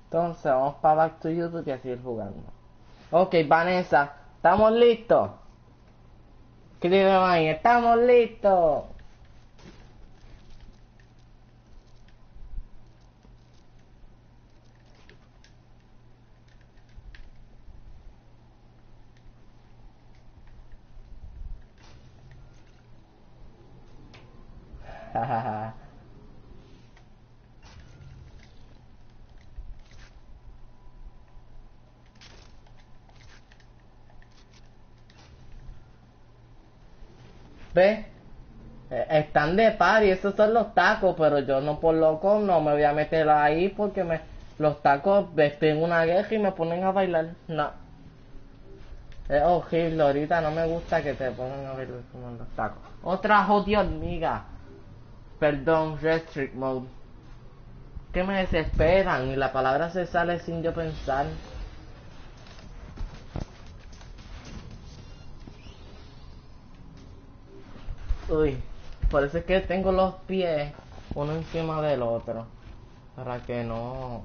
Entonces vamos para Back to YouTube y a seguir jugando. Ok, Vanessa, ¿estamos listos? Escríbeme ahí, estamos listos. Eh, Están de par y esos son los tacos, pero yo no por loco no me voy a meter ahí porque me los tacos estoy en una guerra y me ponen a bailar. No. Es horrible, ahorita no me gusta que te pongan a bailar como los tacos. Otra jodida hormiga. Perdón, restrict mode. Que me desesperan y la palabra se sale sin yo pensar. Uy, es que tengo los pies uno encima del otro. Para que no...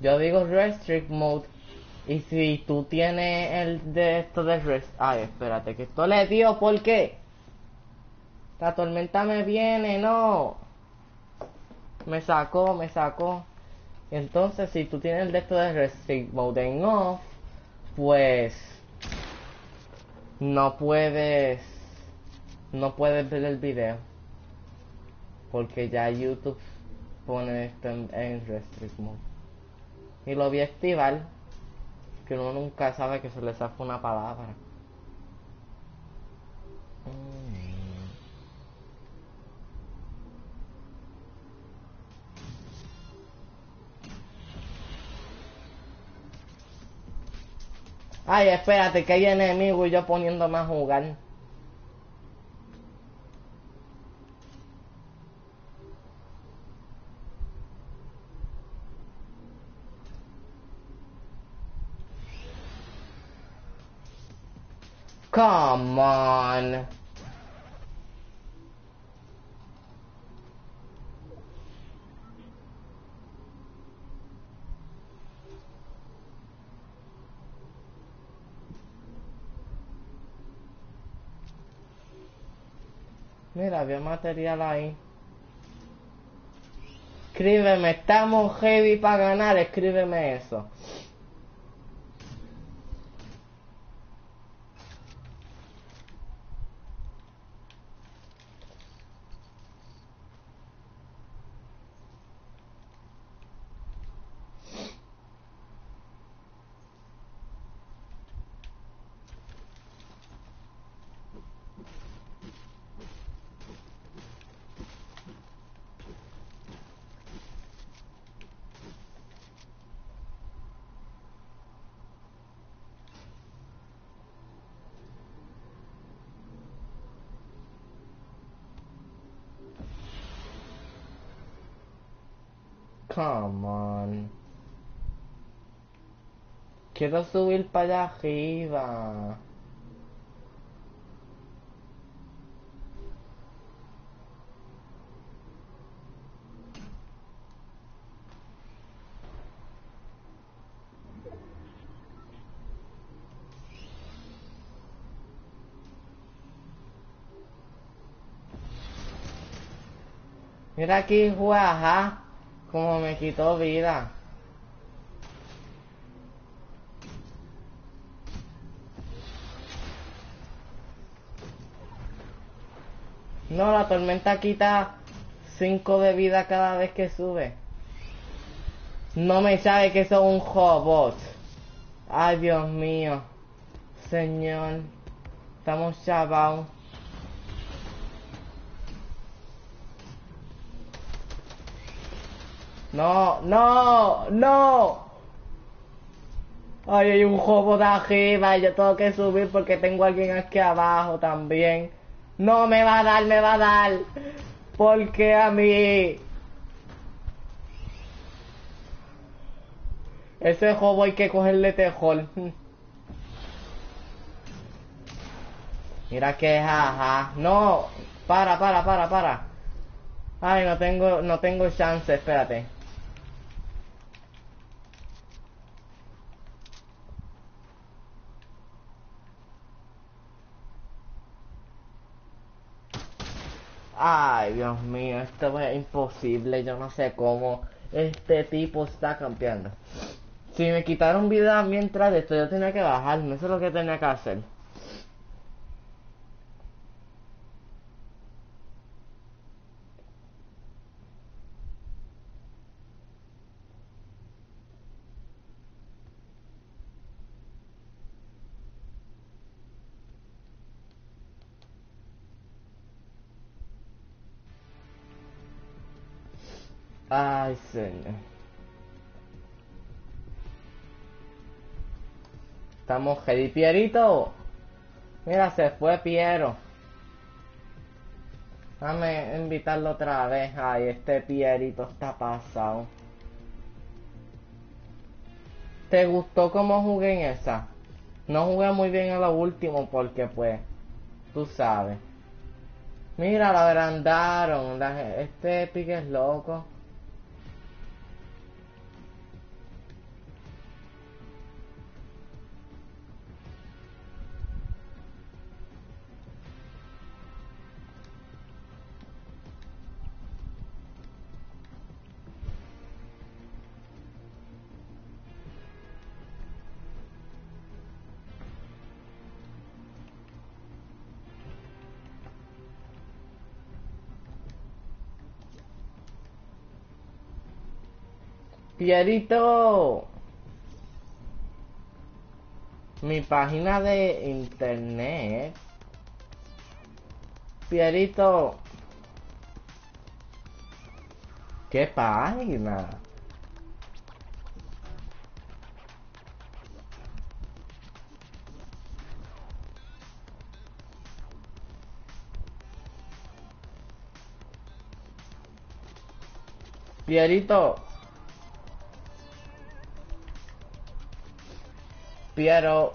Yo digo restrict mode. Y si tú tienes el de esto de rest... Ay, espérate, que esto le dio, ¿por qué? La tormenta me viene, no. Me sacó, me sacó. Entonces, si tú tienes el de esto de restrict mode en off, pues no puedes no puedes ver el video porque ya YouTube pone esto en, en restrict mode y lo voy activar que uno nunca sabe que se le saca una palabra Mm. Ay, espérate, que hay enemigo y yo poniéndome a jugar. Come on. Mira, había material ahí. Escríbeme, estamos heavy para ganar, escríbeme eso. Come on. Quiero subir para arriba. Mira aquí, juaja, como me quitó vida. No, la tormenta quita 5 de vida cada vez que sube. No me sabe que son un robot. Ay, Dios mío. Señor. Estamos chavados. No, no, no. Ay, hay un jobo de arriba yo tengo que subir porque tengo a alguien aquí abajo también. No, me va a dar, me va a dar. Porque a mí... Ese jobo hay que cogerle tejol. Mira que jaja. No, para, para, para, para. Ay, no tengo, no tengo chance, espérate. Ay, Dios mío, esto es imposible, yo no sé cómo este tipo está campeando. Si me quitaron vida mientras esto, yo tenía que bajarme, eso es lo que tenía que hacer. Ay, señor. Estamos heavy, Pierito. Mira, se fue Piero. Dame invitarlo otra vez. Ay, este Pierito está pasado. ¿Te gustó cómo jugué en esa? No jugué muy bien en lo último porque pues, tú sabes. Mira, la agrandaron. Este pique es loco. Pierito, mi página de internet. Pierito, ¿qué página? Pierito Piero.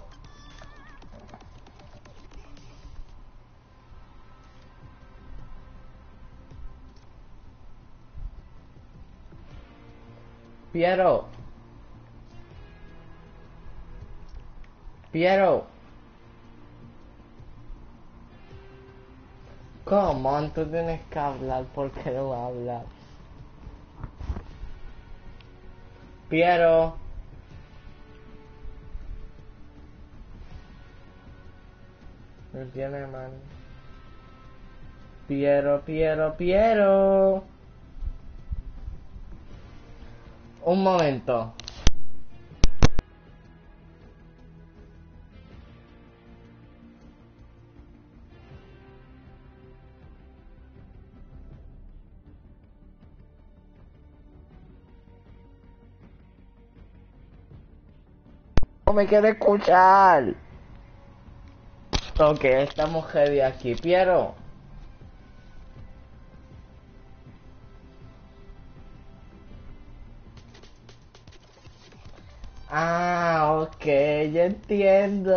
Piero. Piero. Come on, tú tienes que hablar, ¿por qué no hablas? Piero. No tiene man. Piero, Piero, Piero. Un momento. No me quiere escuchar. Ok, estamos heavy aquí. Piero. Ah, ok, ya entiendo.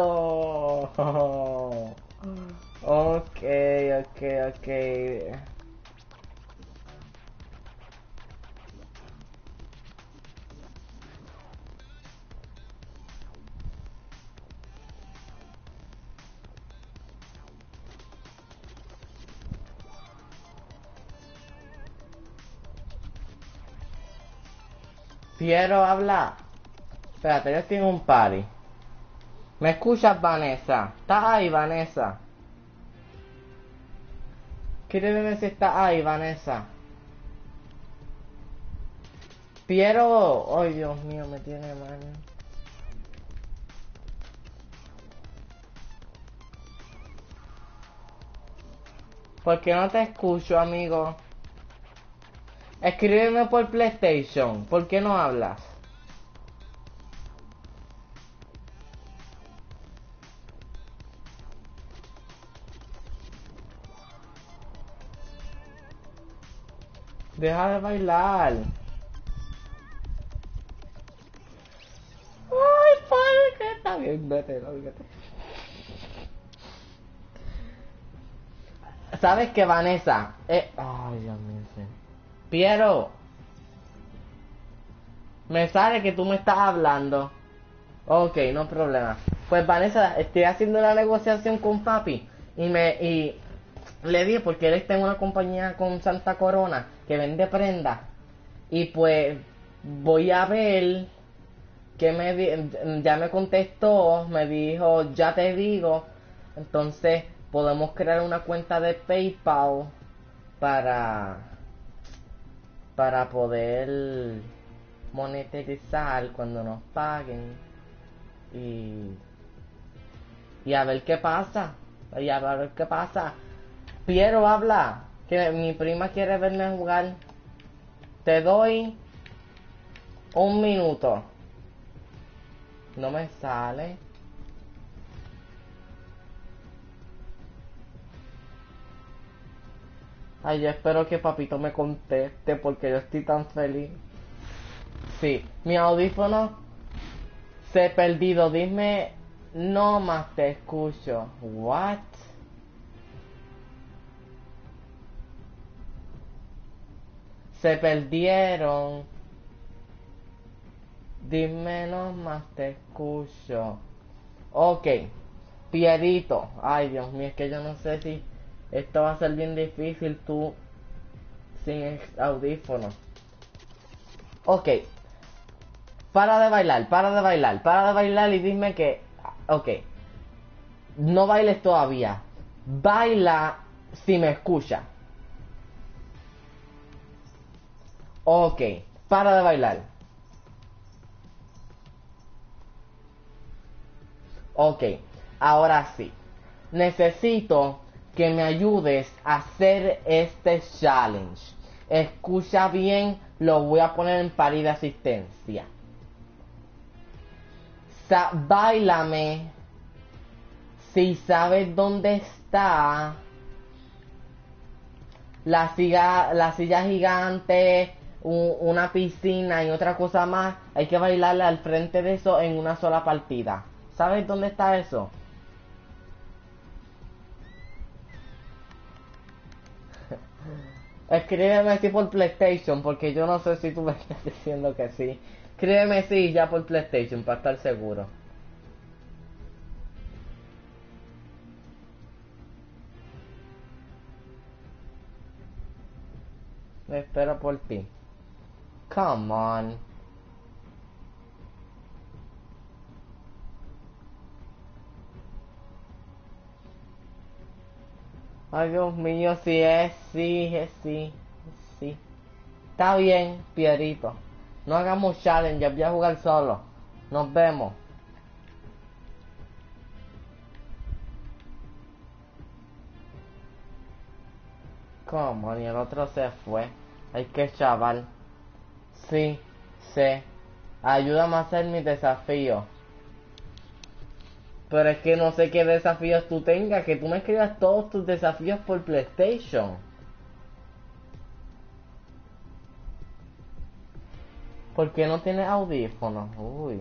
Ok, ok, ok. Piero habla. Espérate, yo tengo un party. ¿Me escuchas, Vanessa? ¿Estás ahí, Vanessa? Quiero ver si está ahí, Vanessa. Piero. Ay, Dios mío, me tiene mal. ¿Por qué no te escucho, amigo? Escríbeme por PlayStation. ¿Por qué no hablas? Deja de bailar. Ay, padre, que está bien, vete, vete. ¿Sabes qué, Vanessa? Eh, ay, Dios mío. Piero. Me sale que tú me estás hablando. Ok, no problema. Pues Vanessa, estoy haciendo una negociación con papi. Y me y le dije porque él está en una compañía con Santa Corona que vende prendas. Y pues voy a ver que me ya me contestó, me dijo, ya te digo. Entonces podemos crear una cuenta de PayPal para para poder monetarizar cuando nos paguen y y a ver qué pasa y a ver qué pasa. Piero habla que mi prima quiere verme jugar. Te doy un minuto. No me sale Ay, yo espero que papito me conteste porque yo estoy tan feliz. Sí, mi audífono se ha perdido. Dime, no más te escucho. What? Se perdieron. Dime, no más te escucho. Ok, Pierito. Ay, Dios mío, es que yo no sé si esto va a ser bien difícil tú sin audífonos. Ok. Para de bailar, para de bailar, para de bailar y dime que... Ok. No bailes todavía. Baila si me escucha. Ok. Para de bailar. Ok. Ahora sí. Necesito que me ayudes a hacer este challenge. Escucha bien, lo voy a poner en pared de asistencia. Sa bailame si sabes dónde está la silla, la silla gigante un- una piscina y otra cosa más, hay que bailarle al frente de eso en una sola partida. ¿Sabes dónde está eso? Escríbeme si por PlayStation, porque yo no sé si tú me estás diciendo que sí. Escríbeme si ya por PlayStation, para estar seguro. Espero por ti. Come on. Ay, Dios mío, sí es, sí, es, sí, sí. Está bien, Pierito. No hagamos challenge, voy a jugar solo. Nos vemos. ¿Cómo? Ni el otro se fue. Hay que chaval. Sí, sé. Ayúdame a hacer mi desafío. Pero es que no sé qué desafíos tú tengas, que tú me escribas todos tus desafíos por PlayStation. ¿Por qué no tienes audífonos? Uy.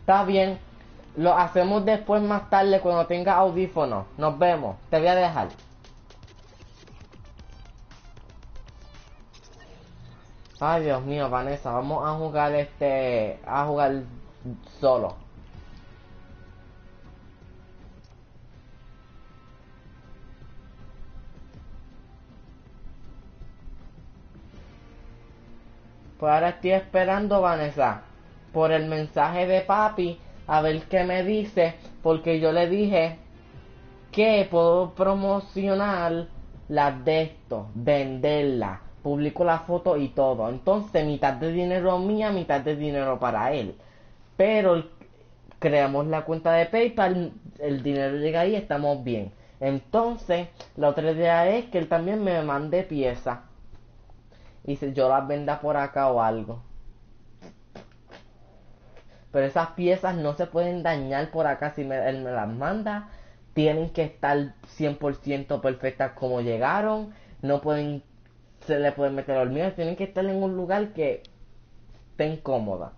Está bien. Lo hacemos después más tarde cuando tenga audífonos. Nos vemos. Te voy a dejar. Ay, Dios mío, Vanessa, vamos a jugar este, a jugar solo. Pues ahora estoy esperando, Vanessa, por el mensaje de papi, a ver qué me dice, porque yo le dije que puedo promocionar las de esto, venderla, publico la foto y todo. Entonces, mitad de dinero mía, mitad de dinero para él. Pero creamos la cuenta de PayPal, el dinero llega ahí, estamos bien. Entonces, la otra idea es que él también me mande piezas. Y si yo las venda por acá o algo. Pero esas piezas no se pueden dañar por acá si me- él me las manda. Tienen que estar 100% perfectas como llegaron. No pueden, se le pueden meter hormigas. Tienen que estar en un lugar que estén cómodas.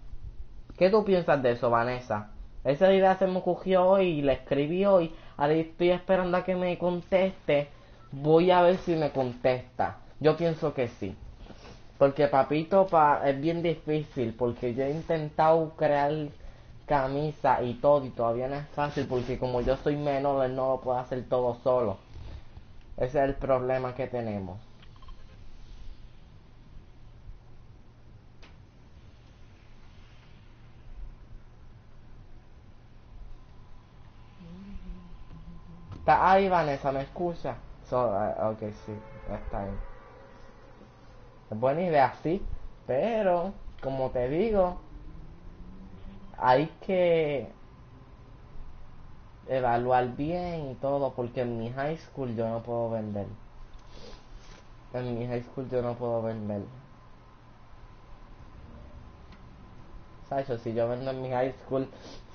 ¿Qué tú piensas de eso, Vanessa? Esa idea se me ocurrió hoy y la escribí hoy. Ahora estoy esperando a que me conteste. Voy a ver si me contesta. Yo pienso que sí. Porque papito pa, es bien difícil. Porque yo he intentado crear camisa y todo. Y todavía no es fácil. Porque como yo soy menor, él no lo puede hacer todo solo. Ese es el problema que tenemos. Está ahí, Vanessa, ¿me escucha? So, ah, ok, sí, está ahí. Es buena idea, sí, pero, como te digo, hay que evaluar bien y todo, porque en mi high school yo no puedo vender. En mi high school yo no puedo vender. Sacho, si yo vendo en mi high school,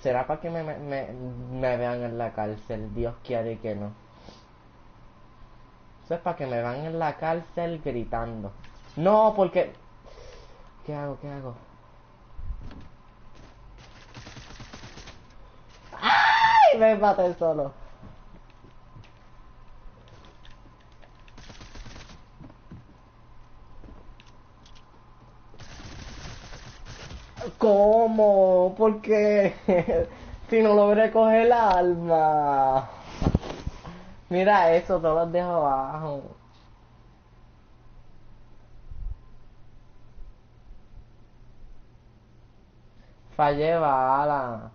será para que me, me, me, vean en la cárcel. Dios quiere que no. Eso es para que me vean en la cárcel gritando. No, porque... ¿Qué hago? ¿Qué hago? ¡Ay! Me maté solo. ¿Cómo? ¿Por qué? si no logré coger el alma. Mira eso, todos los dejo abajo. Fallé bala.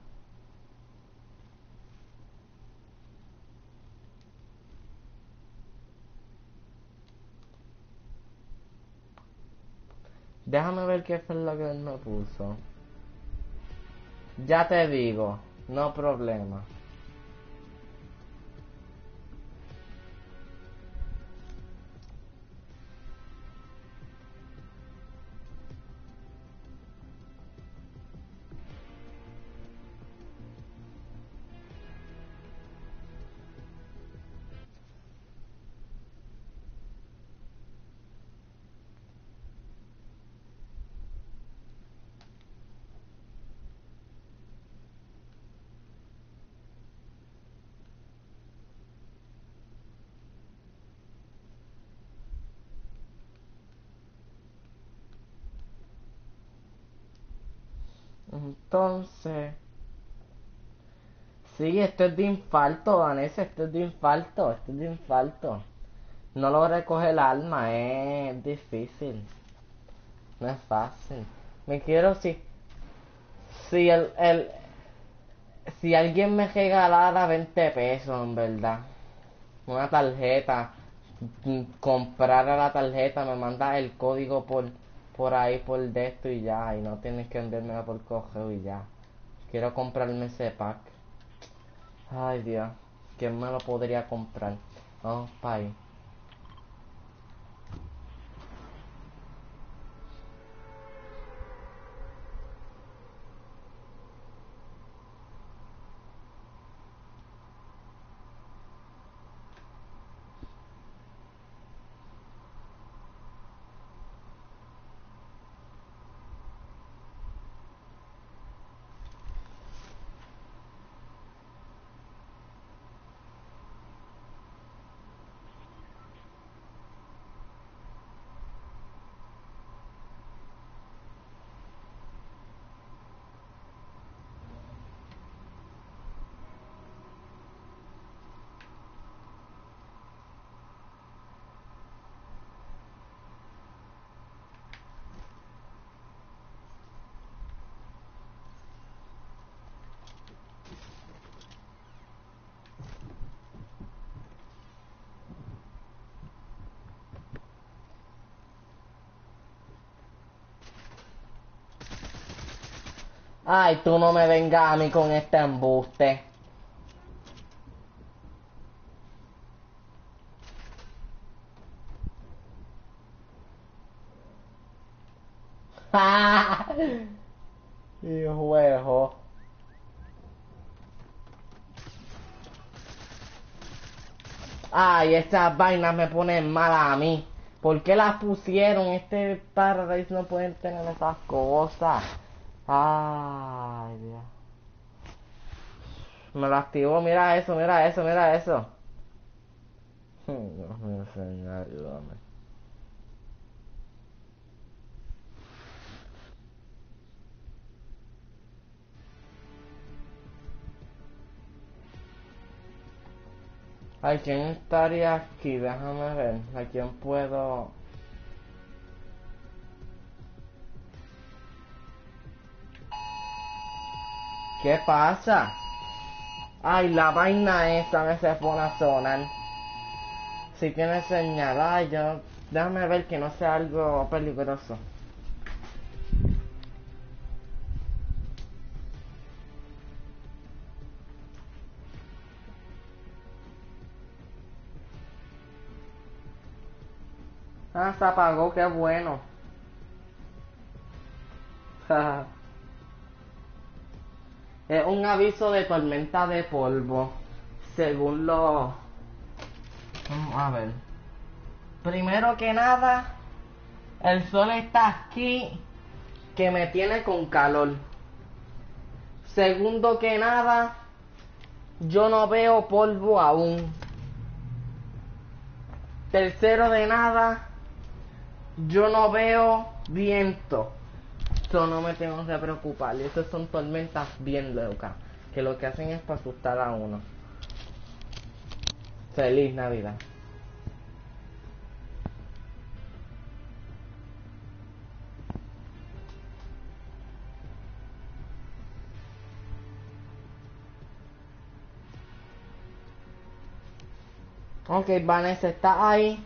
Déjame ver qué fue lo que él me puso. Ya te digo, no problema. Entonces. Sí, esto es de infarto, Vanessa, esto es de infarto, esto es de infarto. No logré coger el alma, es difícil. No es fácil. Me quiero si. Si el, el. Si alguien me regalara 20 pesos, en verdad. Una tarjeta. mm, Comprara la tarjeta, me manda el código por, por ahí, por de esto y ya. Y no tienes que enviármela por correo y ya. Quiero comprarme ese pack. Ay, Dios. ¿Quién me lo podría comprar? Vamos para ahí. Ay, tú no me vengas a mí con este embuste. Y juego. Ay, estas vainas me ponen mal a mí. ¿Por qué las pusieron? Este Paradise no pueden tener esas cosas. Ay, Dios. Me lo activó, mira eso, mira eso, mira eso. Dios mío, señor. Ay, ¿quién estaría aquí? Déjame ver. ¿A quién puedo...? ¿Qué pasa? Ay, la vaina esa me se pone a sonar. Si tiene señal, ay, yo... Déjame ver que no sea algo peligroso. Ah, se apagó, qué bueno. Es un aviso de tormenta de polvo, según lo... Vamos a ver. Primero que nada, el sol está aquí, que me tiene con calor. Segundo que nada, yo no veo polvo aún. Tercero de nada, yo no veo viento. Eso no me tengo que preocupar. Y esas son tormentas bien locas. Que lo que hacen es para asustar a uno. Feliz Navidad. Ok, Vanessa está ahí.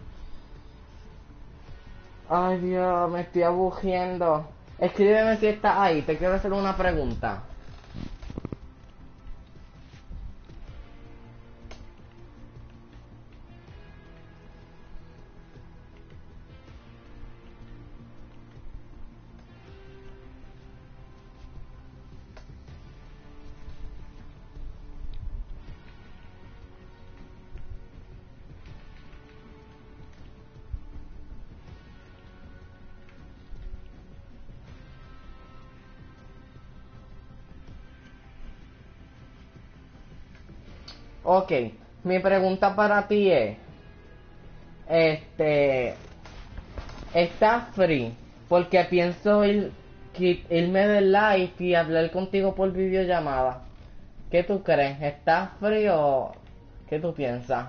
Ay Dios, me estoy aburriendo. Escríbeme si está ahí, te quiero hacer una pregunta. Ok, mi pregunta para ti es, este, está free, porque pienso ir, irme de live y hablar contigo por videollamada. ¿Qué tú crees? ¿Estás free o qué tú piensas?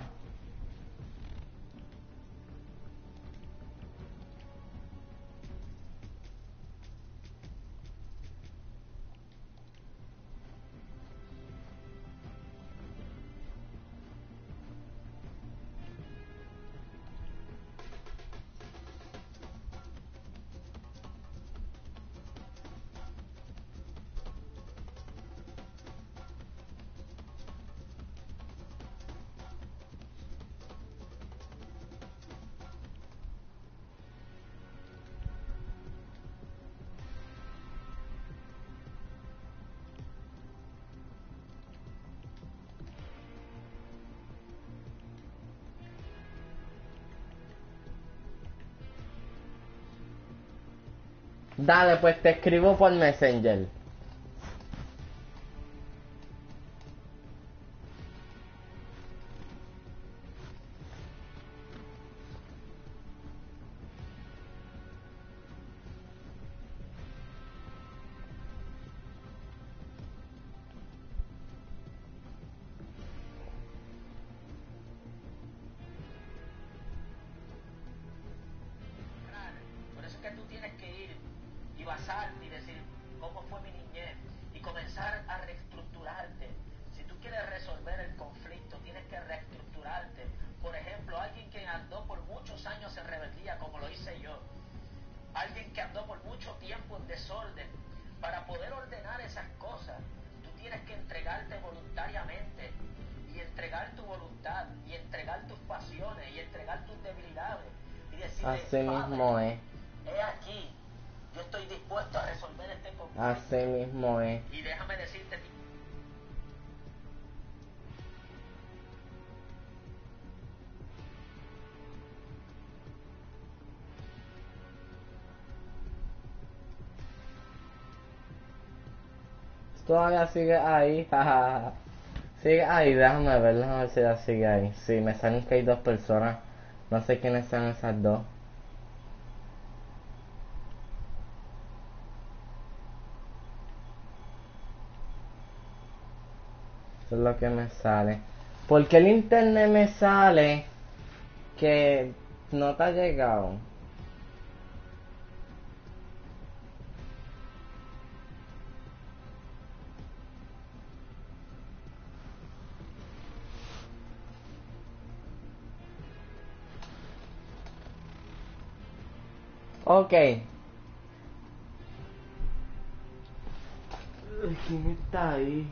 Dale, pues te escribo por Messenger. Todavía sigue ahí, jajaja. sigue ahí, déjame ver, déjame ver si ya sigue ahí. Sí, me salen que hay dos personas. No sé quiénes son esas dos. Eso es lo que me sale. Porque el internet me sale que no te ha llegado. Ok. ¿Quién está ahí?